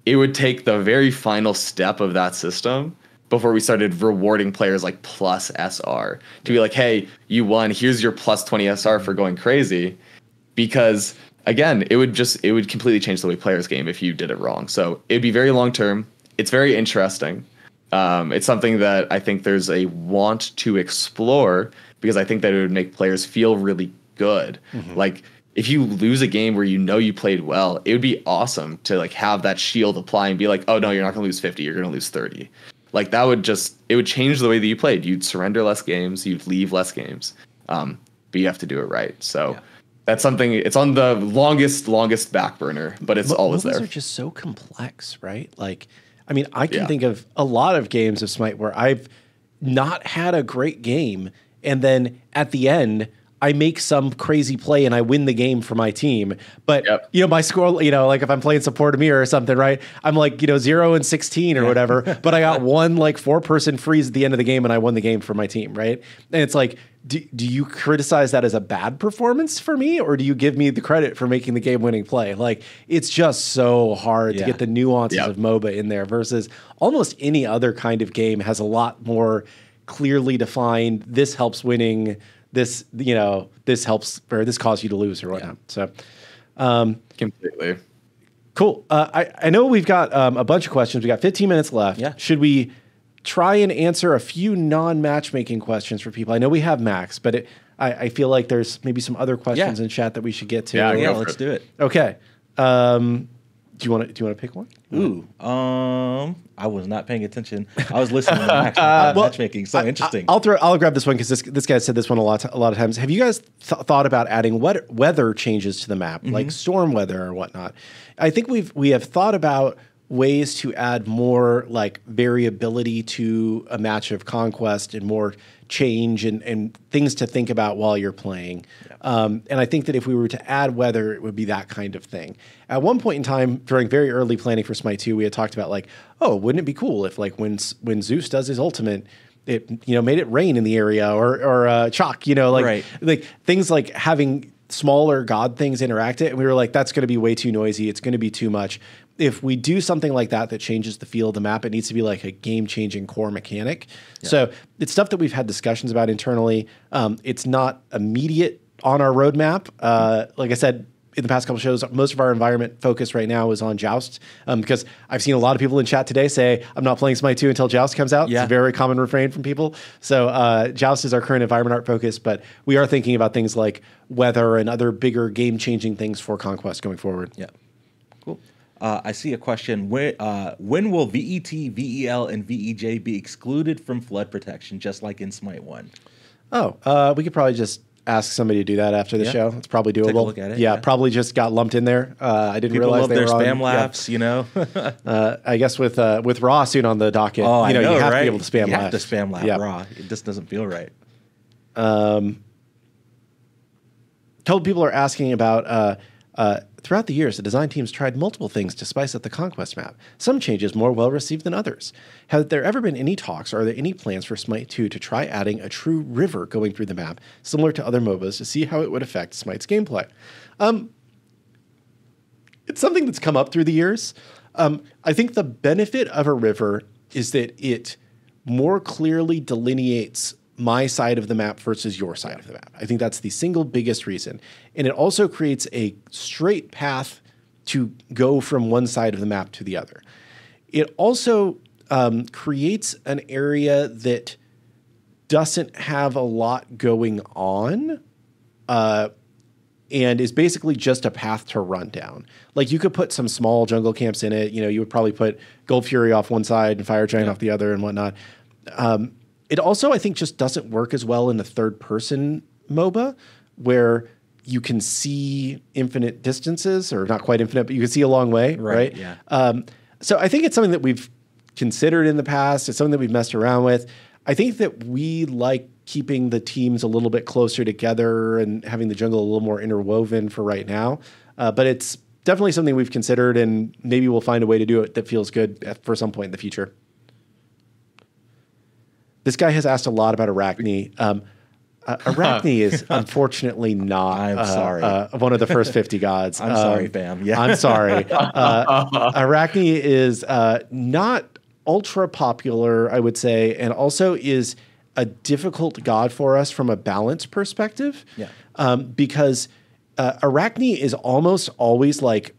It would take the very final step of that system before we started rewarding players like plus SR to be like, hey, you won. Here's your plus 20 SR for going crazy. Because again, it would just it would completely change the way players game if you did it wrong. So it'd be very long term. It's very interesting. Um, it's something that I think there's a want to explore because I think that it would make players feel really good. Like if you lose a game where you know you played well, it would be awesome to like have that shield apply and be like, oh no, you're not gonna lose 50, you're gonna lose 30. Like that would just it would change the way that you played. You'd surrender less games, you'd leave less games. Um, but you have to do it right. So that's something it's on the longest, longest back burner, but it's Mo- always there. are just so complex, right? Like, I mean, I can Yeah. think of a lot of games of Smite where I've not had a great game, and then at the end. I make some crazy play and I win the game for my team. But Yep. you know, my score, you know, like if I'm playing support Ymir or something, right? I'm like, you know, zero and sixteen or whatever. but I got one like four person freeze at the end of the game and I won the game for my team, right? And it's like, do, do you criticize that as a bad performance for me, or do you give me the credit for making the game winning play? Like it's just so hard to get the nuances Yep. of MOBA in there versus almost any other kind of game has a lot more clearly defined. This helps winning. This you know this helps or this caused you to lose or whatnot. So Completely. cool. Uh, I I know we've got um, a bunch of questions. We got 15 minutes left. Yeah. Should we try and answer a few non-matchmaking questions for people? I know we have Max, but it, I, I feel like there's maybe some other questions Yeah. in chat that we should get to. Yeah, Yeah, let's it. do it. Okay. Um, do you want to do you want to pick one? Ooh, um, I was not paying attention. I was listening to match, uh, Well, matchmaking. So interesting. I, will throw. I'll grab this one because this this guy said this one a lot a lot of times. Have you guys th- thought about adding what weather changes to the map, Mm-hmm. like storm weather or whatnot? I think we've we have thought about ways to add more like variability to a match of conquest and more change and, and things to think about while you're playing. Um, and I think that if we were to add weather, it would be that kind of thing. At one point in time, during very early planning for Smite 2, we had talked about like, oh, wouldn't it be cool if like when when Zeus does his ultimate, it you know made it rain in the area or or uh, Chaac, you know, like Right. like things like having smaller god things interact it, and we were like, that's going to be way too noisy. It's going to be too much. If we do something like that that changes the feel of the map, it needs to be like a game changing core mechanic. So it's stuff that we've had discussions about internally. Um, it's not immediate on our roadmap. Uh, like I said, in the past couple shows, most of our environment focus right now is on Joust um, because I've seen a lot of people in chat today say, I'm not playing Smite 2 until Joust comes out. Yeah. It's a very common refrain from people. So uh, Joust is our current environment art focus, but we are thinking about things like weather and other bigger game changing things for Conquest going forward. Yeah. Uh, I see a question. When, uh, when will VET, VEL, and VEJ be excluded from flood protection, just like in Smite 1? Oh, uh, we could probably just ask somebody to do that after the Yeah. show. It's probably doable. Take a look at it, Yeah, yeah. probably just got lumped in there. Uh, I didn't People realize love they their were on- spam yeah. laughs, you know? Uh, I guess with uh, with Ra soon on the docket, oh, you know, know, you have right? to be able to spam You have laughs. to spam laugh Yeah. raw. It just doesn't feel right. couple people are asking about uh, uh, throughout the years, the design teams tried multiple things to spice up the conquest map. Some changes more well received than others. Have there ever been any talks, or are there any plans for Smite 2 to try adding a true river going through the map, similar to other MOBAs, to see how it would affect Smite's gameplay? Um, it's something that's come up through the years. Um, I think the benefit of a river is that it more clearly delineates my side of the map versus your side of the map. I think that's the single biggest reason. And it also creates a straight path to go from one side of the map to the other. It also um, creates an area that doesn't have a lot going on uh, and is basically just a path to run down. Like you could put some small jungle camps in it. You know, you would probably put Gold Fury off one side and Fire Giant off the other and whatnot. Um, it also, I think, just doesn't work as well in a third person MOBA where you can see infinite distances, or not quite infinite, but you can see a long way, Right, right? yeah. Um, so I think it's something that we've considered in the past. It's something that we've messed around with. I think that we like keeping the teams a little bit closer together and having the jungle a little more interwoven for right now. Uh, but it's definitely something we've considered, and maybe we'll find a way to do it that feels good at, for some point in the future. This guy has asked a lot about Arachne. Um, uh, Arachne is unfortunately not. I'm uh, sorry. Uh, one of the first fifty gods. I'm sorry, fam. Yeah. I'm sorry. Uh, Arachne is uh, not ultra popular, I would say, and also is a difficult god for us from a balance perspective. Yeah. Um, because uh, Arachne is almost always like.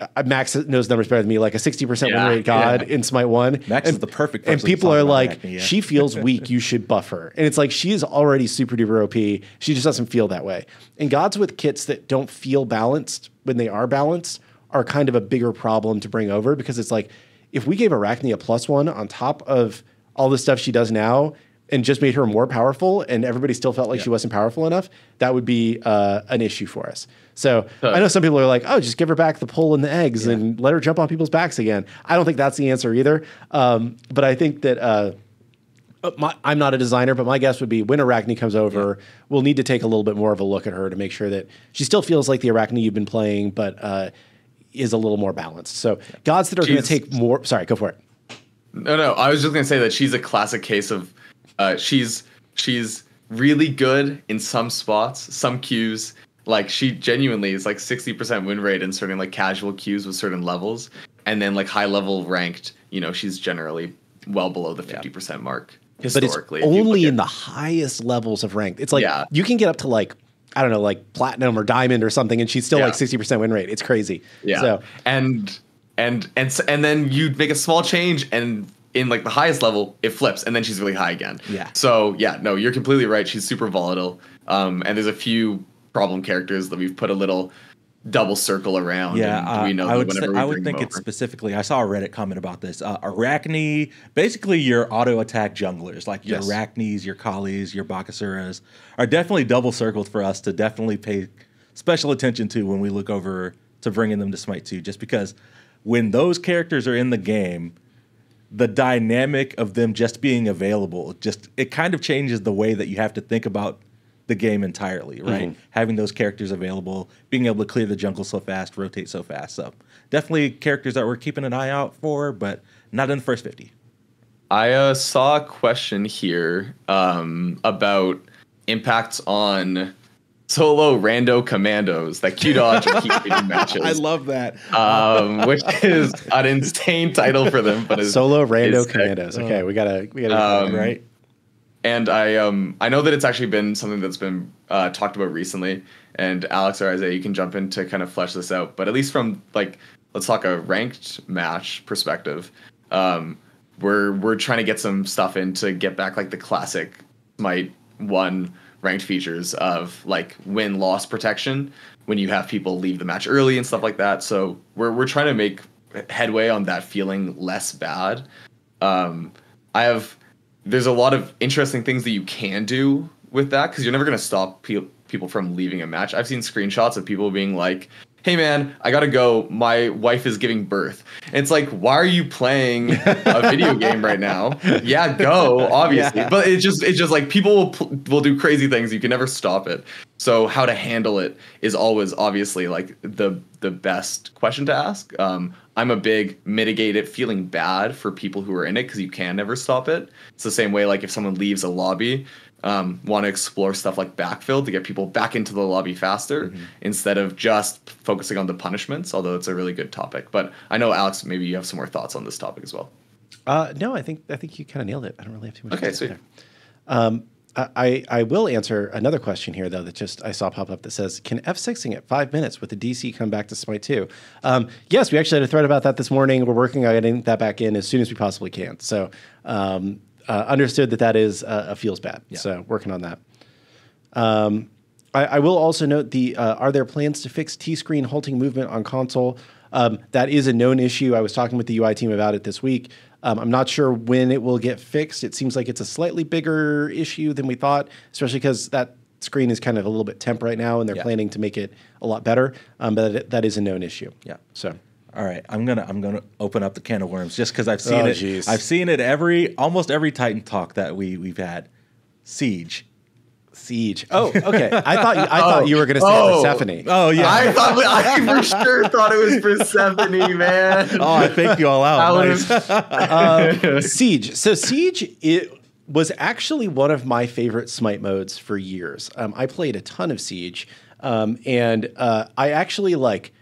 Uh, Max knows numbers better than me. Like a sixty percent win rate god yeah. in Smite One. Max is the perfect And people are like, yeah. she feels weak. You should buff her. And it's like she is already super duper OP. She just doesn't feel that way. And gods with kits that don't feel balanced when they are balanced are kind of a bigger problem to bring over because it's like if we gave Arachne a plus one on top of all the stuff she does now and just made her more powerful and everybody still felt like she wasn't powerful enough, that would be uh, an issue for us. So Huh. I know some people are like, oh, just give her back the pull and the eggs and let her jump on people's backs again. I don't think that's the answer either. Um, but I think that. Uh, uh, my, I'm not a designer, but my guess would be when Arachne comes over, we'll need to take a little bit more of a look at her to make sure that she still feels like the Arachne you've been playing, but uh, is a little more balanced. So gods that are going to take more. Sorry, go for it. No, no. I was just gonna say that she's a classic case of uh, she's she's really good in some spots, some queues. Like she genuinely is like sixty percent win rate in certain like casual queues with certain levels, and then like high level ranked. You know, she's generally well below the fifty percent mark historically. But it's historically. if you only in the highest levels of ranked. It's like Yeah. you can get up to like I don't know, like platinum or diamond or something, and she's still Yeah. like 60% win rate. It's crazy. Yeah. So and and and and then you make a small change and in like the highest level it flips and then she's really high again. Yeah. So yeah, no, you're completely right. She's super volatile. Um and there's a few problem characters that we've put a little double circle around. Yeah, and uh, we know I that would, whenever say- we I would think it's specifically. I saw a Reddit comment about this. Uh, Arachne, basically your auto attack junglers, like your Yes. Arachnes, your Kalis, your Bakasuras, are definitely double circled for us to definitely pay special attention to when we look over to bringing them to Smite 2. Just because when those characters are in the game, the dynamic of them just being available just it kind of changes the way that you have to think about the game entirely right? Having those characters available being able to clear the jungle so fast rotate so fast. So definitely characters that we're keeping an eye out for but not in the first 50 I uh, saw a question here um, about impacts on solo rando commandos that queue dodge and keep beating matches. I love that. um, which is an insane title for them, but Solo rando is sick. commandos. Okay, we gotta we gotta Um, right? and I um I know that it's actually been something that's been uh, talked about recently. And Alex or Isiah, you can jump in to kind of flesh this out. But at least from like let's talk a ranked match perspective, um, we're we're trying to get some stuff in to get back like the classic Smite one ranked features of like win loss protection when you have people leave the match early and stuff like that. So we're we're trying to make headway on that feeling less bad. Um, I have there's a lot of interesting things that you can do with that because you're never going to stop pe- people from leaving a match. I've seen screenshots of people being like, "Hey man, I gotta go. My wife is giving birth." And it's like, why are you playing a video game right now? Yeah, go, obviously. Yeah. But it's just it's just like people will pl- will do crazy things. You can never stop it. So how to handle it is always obviously like the the best question to ask. Um, I'm a big mitigate it feeling bad for people who are in it because you can never stop it. It's the same way like if someone leaves a lobby, um, want to explore stuff like backfill to get people back into the lobby faster instead of just focusing on the punishments. Although it's a really good topic, but I know Alex, maybe you have some more thoughts on this topic as well. Uh, no, I think I think you kind of nailed it. I don't really have too much. Okay, to say there. Um, I I I will answer another question here though that just I saw pop up that says, "Can F6ing at five minutes with the DC come back to Smite 2? Um, yes, we actually had a thread about that this morning. We're working on getting that back in as soon as we possibly can. So um, uh, understood that that is uh, a feels bad. So working on that. Um, I, I will also note the uh, are there plans to fix T screen halting movement on console? Um, that is a known issue. I was talking with the UI team about it this week. Um, I'm not sure when it will get fixed. It seems like it's a slightly bigger issue than we thought, especially because that screen is kind of a little bit temp right now, and they're Yeah. planning to make it a lot better. Um, but that is a known issue. Yeah. So All right, I'm gonna I'm gonna open up the can of worms just because I've seen Oh, it. jeez. I've seen it every almost every Titan talk that we we've had. Siege. siege. Oh, okay. I thought you, I thought you were going to say Oh. Persephone. Oh yeah. I thought I for sure thought it was Persephone, man. oh, I faked you all out. That Nice. was- Uh, Siege. So Siege it was actually one of my favorite Smite modes for years. Um, I played a ton of Siege, um, and uh, I actually like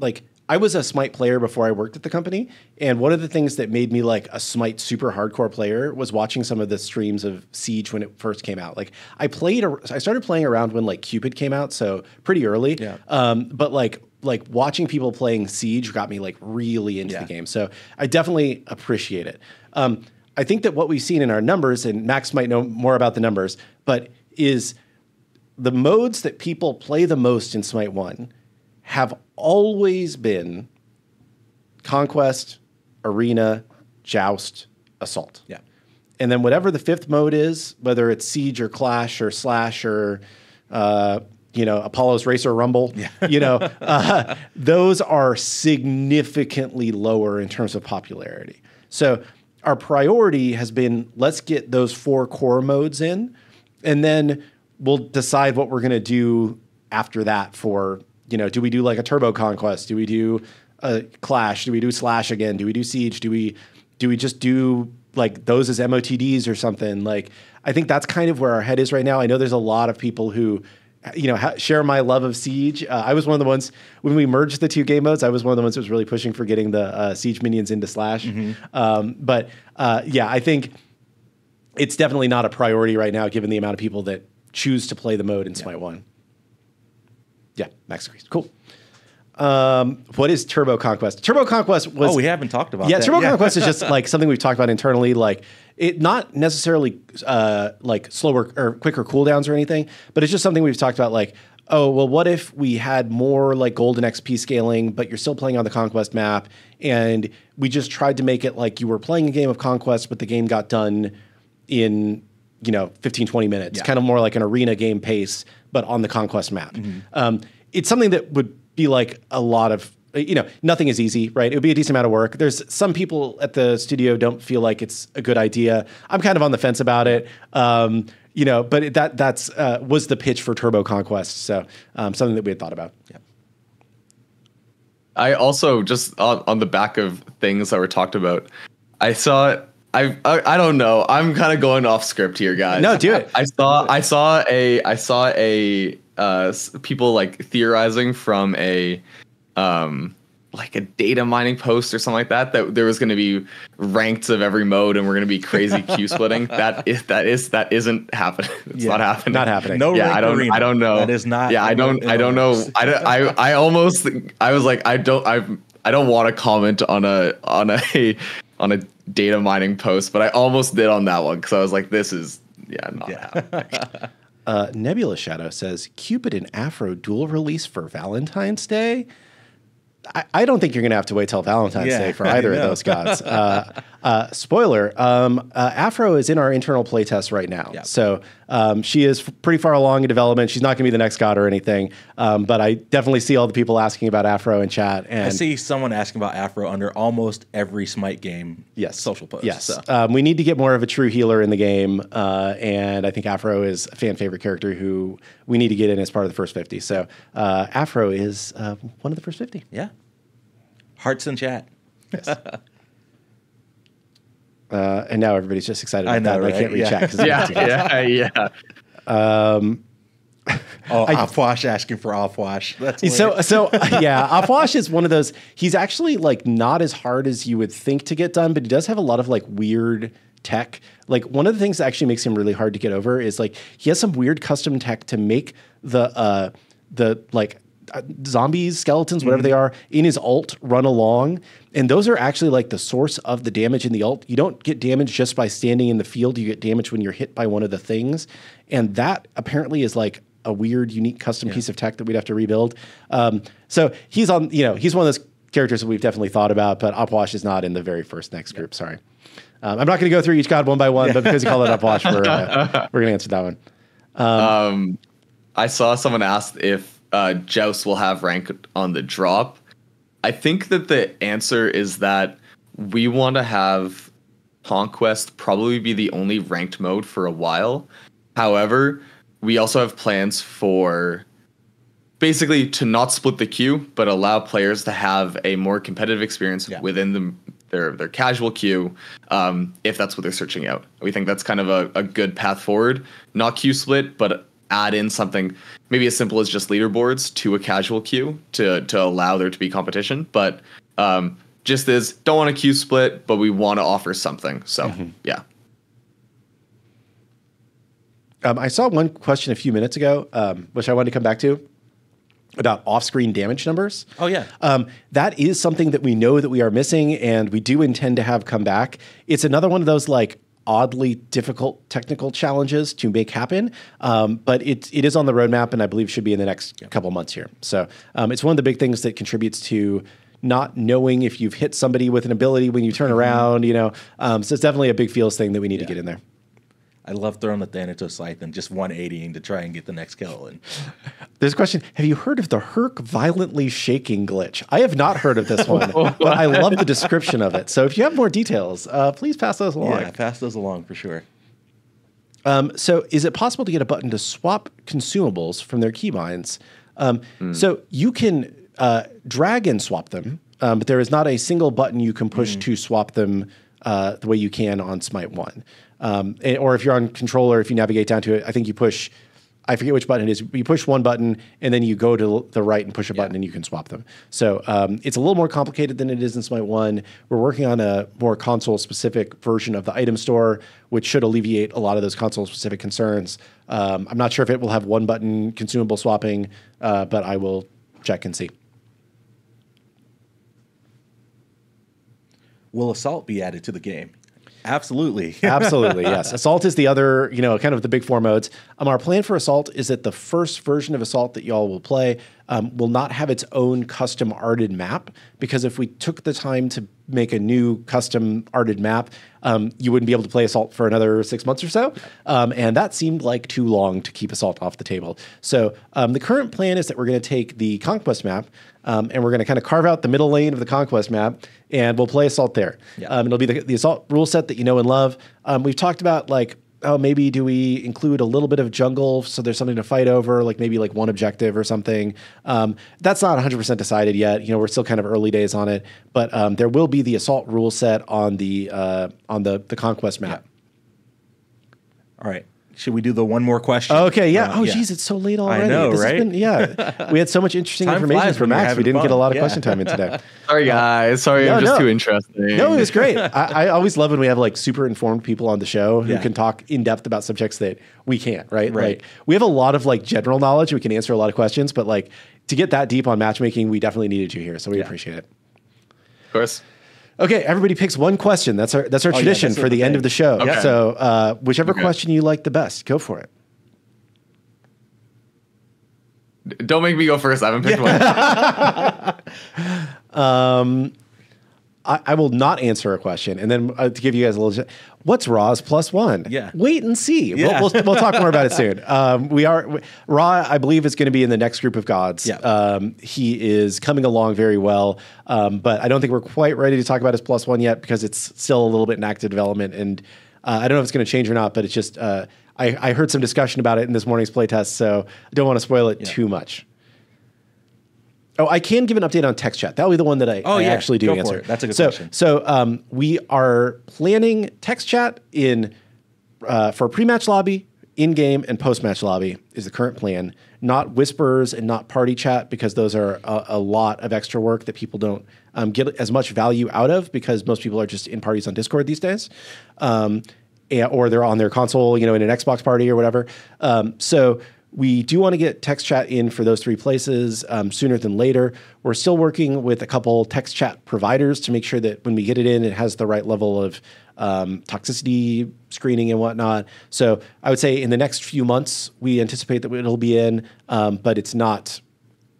like I was a Smite player before I worked at the company, and one of the things that made me like a Smite super hardcore player was watching some of the streams of Siege when it first came out. Like I played, a- I started playing around when like Cupid came out, so pretty early. Yeah. Um, but like like watching people playing Siege got me like really into Yeah. the game. So I definitely appreciate it. Um, I think that what we've seen in our numbers, and Max might know more about the numbers, but is the modes that people play the most in Smite 1 have always been Conquest, Arena, Joust, Assault. Yeah. And then whatever the fifth mode is, whether it's Siege or Clash or Slash or, uh, you know, Apollo's Racer Rumble, yeah. you know, uh, those are significantly lower in terms of popularity. So our priority has been let's get those four core modes in, and then we'll decide what we're going to do after that for, you know, do we do like a Turbo Conquest? Do we do a Clash? Do we do Slash again? Do we do Siege? Do we do we just do like those as MOTDs or something? Like I think that's kind of where our head is right now. I know there's a lot of people who you know ha- share my love of Siege. Uh, I was one of the ones when we merged the two game modes. I was one of the ones that was really pushing for getting the uh, Siege minions into Slash. Um, but uh, yeah, I think it's definitely not a priority right now, given the amount of people that choose to play the mode in Smite One. Yeah, Max agrees. Cool. Um, what is Turbo Conquest? Turbo Conquest was Oh, we haven't talked about yeah, that. Turbo Conquest is just like something we've talked about internally, like it not necessarily uh, like slower or quicker cooldowns or anything, but it's just something we've talked about. Like, oh well, what if we had more like golden XP scaling, but you're still playing on the Conquest map, and we just tried to make it like you were playing a game of Conquest, but the game got done in you know 15 20 minutes Yeah. kind of more like an arena game pace but on the conquest map um, it's something that would be like a lot of you know nothing is easy right it would be a decent amount of work there's some people at the studio don't feel like it's a good idea i'm kind of on the fence about it um, you know but it, that that's uh, was the pitch for turbo conquest so um, something that we had thought about Yeah. I also just on, on the back of things that were talked about, I saw. I, I I don't know. I'm kind of going off script here, guys. No, do it. I saw I saw a I saw a uh, people like theorizing from a um, like a data mining post or something like that that there was going to be ranks of every mode and we're going to be crazy queue splitting. That is that is that isn't happening. It's Yeah, not happening. not happening. No yeah, I don't. arena. I don't know. That is not Yeah, I don't. I don't know. I, don't- I. I almost. I was like, I don't. I. I don't want to comment on a on a on a data mining post, but I almost did on that one because I was like, this is yeah not happening. Uh, Nebula Shadow says Cupid and Afro dual release for Valentine's Day. I, I don't think you're going to have to wait till Valentine's Yeah, Day for either of those gods. Uh, uh, spoiler: um, uh, Afro is in our internal playtest right now, Yeah. so um, she is f- pretty far along in development. She's not going to be the next god or anything, um, but I definitely see all the people asking about Afro in chat. And I see someone asking about Afro under almost every Smite game Yes. social post. Yes. So. Um, we need to get more of a true healer in the game. Uh, and I think Afro is a fan favorite character who we need to get in as part of the first 50. So uh, Afro is uh, one of the first 50. yeah. Hearts in chat. Uh, and now everybody's just excited I about know, that. and I right? can't read Yeah. chat 'cause it's yeah, yeah, yeah. Oh, Afwash asking for Afwash. That's So, hilarious. so yeah, Afwash is one of those. He's actually like not as hard as you would think to get done, but he does have a lot of like weird tech. Like one of the things that actually makes him really hard to get over is like he has some weird custom tech to make the uh the like uh, zombies, skeletons, whatever they are, in his alt run along. And those are actually like the source of the damage in the alt. You don't get damage just by standing in the field, you get damage when you're hit by one of the things. And that apparently is like a weird, unique custom piece of tech that we'd have to rebuild. Um, so he's on, you know, he's one of those characters that we've definitely thought about, but Upwash is not in the very first next group. Sorry. Um, I'm not going to go through each god one by one, but because you call it Upwash, we're, uh, we're going to answer that one. Um, I saw someone asked if uh, Joust will have rank on the drop. I think that the answer is that we want to have Conquest probably be the only ranked mode for a while. However, we also have plans for basically to not split the queue, but allow players to have a more competitive experience Yeah. within the, their their casual queue, um, if that's what they're searching out. We think that's kind of a, a good path forward. Not queue split, but add in something maybe as simple as just leaderboards to a casual queue to to allow there to be competition. But um, just as don't want a queue split, but we want to offer something. So yeah. Um, I saw one question a few minutes ago, um, which I wanted to come back to about off-screen damage numbers. Oh, yeah. Um, that is something that we know that we are missing, and we do intend to have come back. It's another one of those like oddly difficult technical challenges to make happen, um, but it it is on the roadmap, and I believe should be in the next couple months here. So um, it's one of the big things that contributes to not knowing if you've hit somebody with an ability when you turn around. You know, um, so it's definitely a big feels thing that we need to get in there. I love throwing the Thanatos Scythe and just 180ing to try and get the next kill. And There's a question. Have you heard of the Herc violently shaking glitch? I have not heard of this one, but I love the description of it. So if you have more details, uh, please pass those along. yeah, pass those along for sure. Um, so is it possible to get a button to swap consumables from their keybinds? Um, So you can uh, drag and swap them, um, but there is not a single button you can push to swap them uh, the way you can on Smite 1. Um, and- or if you're on controller, if you navigate down to it, I think you push, I forget which button it is. You push one button and then you go to the right and push a button and you can swap them. So um, it's a little more complicated than it is in Smite 1. We're working on a more console specific version of the item store, which should alleviate a lot of those console specific concerns. Um, I'm not sure if it will have one button consumable swapping, uh, but I will check and see. Will Assault be added to the game? Absolutely. Absolutely, yes. Assault is the other, you know, kind of the big four modes. Um, our plan for Assault is that the first version of Assault that y'all will play um, will not have its own custom arted map because if we took the time to make a new custom arted map, um, you wouldn't be able to play Assault for another six months or so, um, and that seemed like too long to keep Assault off the table. So um, the current plan is that we're going to take the Conquest map um, and we're going to kind of carve out the middle lane of the Conquest map, and we'll play Assault there. Yeah. Um, it'll be the, the Assault rule set that you know and love. Um, we've talked about like, oh, maybe do we include a little bit of jungle so there's something to fight over, like maybe like one objective or something. Um, that's not 100% decided yet. You know, we're still kind of early days on it, but um, there will be the Assault rule set on the uh, on the the Conquest map. All right. Should we do the one more question? Okay, yeah. Uh, oh, geez, it's so late already. I know, This has right? been- yeah, we had so much interesting information flies from Max. We didn't get a lot of Yeah. question time in today. Sorry, guys. Sorry, No, I'm just no. too interesting. No, it was great. I, I always love when we have like super informed people on the show who Yeah. can talk in depth about subjects that we can't. Right? Right. Like we have a lot of like general knowledge. We can answer a lot of questions, but like to get that deep on matchmaking, we definitely needed you here. So we Yeah. appreciate it. Of course. Okay, everybody picks one question. That's our that's our Oh, yeah, tradition that's for the end of the show. Okay. So uh, whichever Okay. question you like the best, go for it. D- Don't make me go first. I haven't picked one. I, I will not answer a question, and then uh, to give you guys a little, what's Ra's plus one? Yeah. wait and see. Yeah. We'll, we'll, we'll talk more about it soon. Um, we are we. I believe is going to be in the next group of gods. Yeah. um, he is coming along very well, um, but I don't think we're quite ready to talk about his plus one yet because it's still a little bit in active development, and uh, I don't know if it's going to change or not. But it's just uh, I, I heard some discussion about it in this morning's playtest, so I don't want to spoil it Yeah. too much. Oh, I can give an update on text chat. That'll be the one that I, Oh, I yeah. actually do Go for answer. it. That's a good so, question. So um, we are planning text chat in uh, for pre-match lobby, in-game, and post-match lobby is the current plan. Not whispers and not party chat because those are a, a lot of extra work that people don't um, get as much value out of because most people are just in parties on Discord these days. Um, or they're on their console, you know, in an Xbox party or whatever. Um, so we do want to get text chat in for those three places um, sooner than later. We're still working with a couple text chat providers to make sure that when we get it in, it has the right level of um, toxicity screening and whatnot. So I would say in the next few months, we anticipate that it'll be in, um, but it's not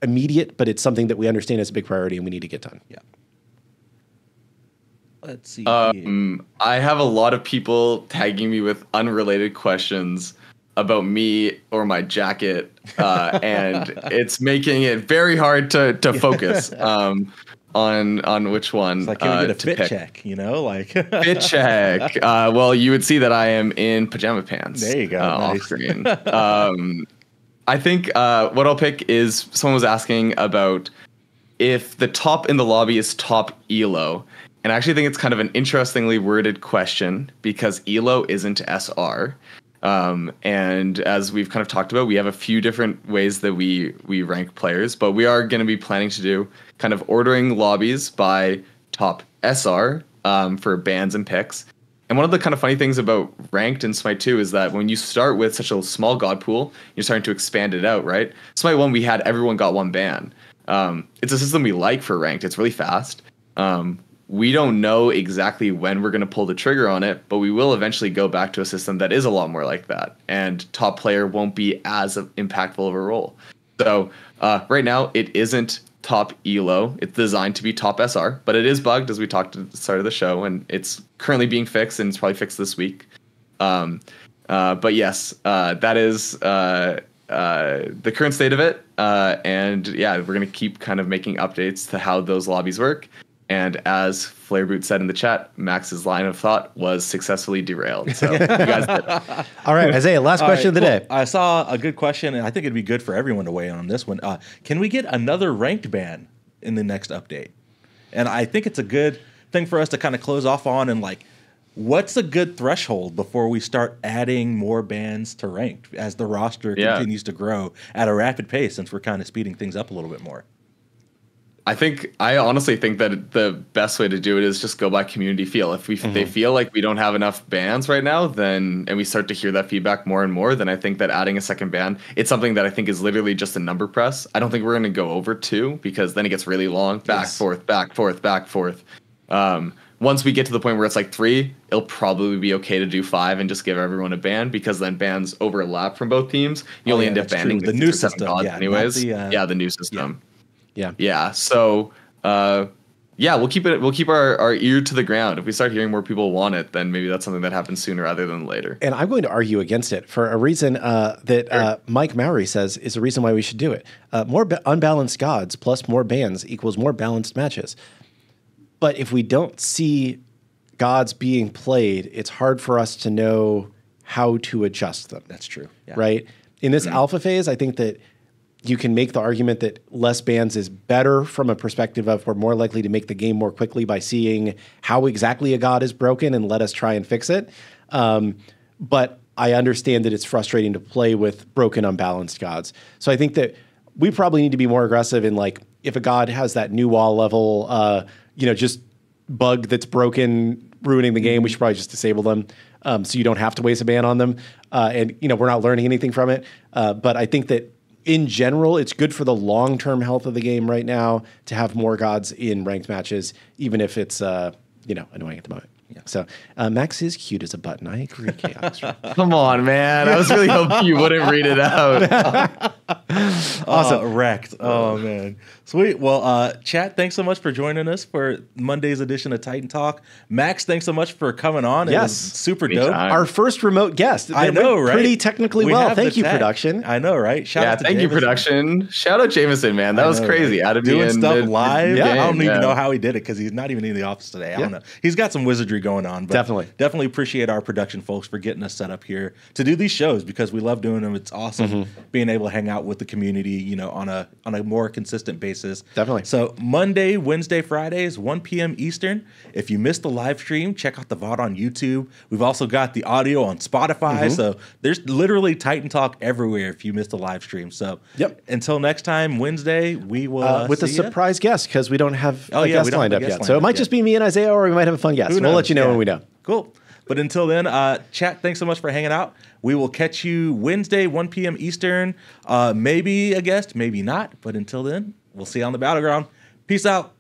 immediate, but it's something that we understand is a big priority and we need to get done. Yeah. Let's see. Um, I have a lot of people tagging me with unrelated questions about me or my jacket, uh, and it's making it very hard to to focus um, on on which one it's like, can uh, we get a to fit pick. check? You know, like Fit check. Uh, well, you would see that I am in pajama pants. There you go. Uh, Nice. Off screen. um, I think uh, what I'll pick is someone was asking about if the top in the lobby is top elo. And I actually think it's kind of an interestingly worded question because elo isn't SR. Um, and as we've kind of talked about, we have a few different ways that we we rank players, but we are going to be planning to do kind of ordering lobbies by top SR um, for bans and picks. And one of the kind of funny things about ranked in Smite 2 is that when you start with such a small god pool, you're starting to expand it out, right? Smite 1, we had everyone got one ban. Um, it's a system we like for ranked. It's really fast. Um, we don't know exactly when we're going to pull the trigger on it, but we will eventually go back to a system that is a lot more like that. And top player won't be as impactful of a role. So uh, right now, it isn't top elo. It's designed to be top SR, but it is bugged as we talked at the start of the show, and it's currently being fixed, and it's probably fixed this week. Um, uh, but yes, uh, that is uh, uh, the current state of it, uh, and yeah, we're gonna keep kind of making updates to how those lobbies work. And as Flareboot said in the chat, Max's line of thought was successfully derailed. So you guys did. All right, Isiah, last All question right, of the cool. day. I saw a good question, and I think it'd be good for everyone to weigh in on this one. Uh, can we get another ranked ban in the next update? And I think it's a good thing for us to kind of close off on and like, what's a good threshold before we start adding more bans to ranked as the roster Yeah. continues to grow at a rapid pace since we're kind of speeding things up a little bit more? I think I honestly think that the best way to do it is just go by community feel. If we they feel like we don't have enough bans right now, then and we start to hear that feedback more and more, then I think that adding a second ban, it's something that I think is literally just a number press. I don't think we're going to go over two because then it gets really long, back Yes. forth, back forth, back forth. Um, once we get to the point where it's like three, it'll probably be okay to do five and just give everyone a ban because then bans overlap from both teams. You Oh, only yeah, end up banning The new system, yeah, anyways. the, uh, yeah, the new system. Yeah. Yeah. Yeah. So uh yeah, we'll keep it we'll keep our, our ear to the ground. If we start hearing more people want it, then maybe that's something that happens sooner rather than later. And I'm going to argue against it for a reason uh, that uh, Mike Mowry says is the reason why we should do it. Uh, more ba- unbalanced gods plus more bans equals more balanced matches. But if we don't see gods being played, it's hard for us to know how to adjust them. That's true. Yeah. Right? In this alpha phase, I think that you can make the argument that less bans is better from a perspective of we're more likely to make the game more quickly by seeing how exactly a god is broken and let us try and fix it. Um, but I understand that it's frustrating to play with broken, unbalanced gods. So I think that we probably need to be more aggressive in like if a god has that Nu Wa level, uh, you know, just bug that's broken, ruining the game, we should probably just disable them. Um, so you don't have to waste a ban on them. Uh, and you know, we're not learning anything from it. Uh, but I think that in general, it's good for the long term health of the game right now to have more gods in ranked matches, even if it's uh, you know annoying at the moment. So uh, Max is cute as a button. I agree, Chaos. Come on, man. I was really hoping you wouldn't read it out. awesome. Uh, wrecked. Oh man. Sweet. Well, uh, chat, thanks so much for joining us for Monday's edition of Titan Talk. Max, thanks so much for coming on. It Yes. was super Anytime. dope. Our first remote guest. I know, right? Pretty technically We well. Thank you, tech. production. I know, right? Shout yeah, out to thank you, production. Shout out Jameson, man. That I was know, crazy. right? Out of doing stuff mid- live. mid-game, I don't even yeah. know how he did it because he's not even in the office today. I don't know. He's got some wizardry going on. But Definitely. definitely appreciate our production folks for getting us set up here to do these shows because we love doing them. It's awesome Mm-hmm. being able to hang out with the community, you know, on a on a more consistent basis. Definitely. So Monday, Wednesday, Fridays, 1 p.m. Eastern. If you missed the live stream, check out the VOD on YouTube. We've also got the audio on Spotify. Mm-hmm. So there's literally Titan Talk everywhere if you missed the live stream. So Yep. until next time, Wednesday, we will Uh, with a see ya. surprise guest because we don't have Oh, a yeah, guest lined up yet. lined So it might yet. just be me and Isiah, or we might have a fun guest. We'll let you know Yeah. when we know. Cool. But until then, uh, chat, thanks so much for hanging out. We will catch you Wednesday, 1 p.m. Eastern. Uh, maybe a guest, maybe not. But until then, we'll see you on the battleground. Peace out.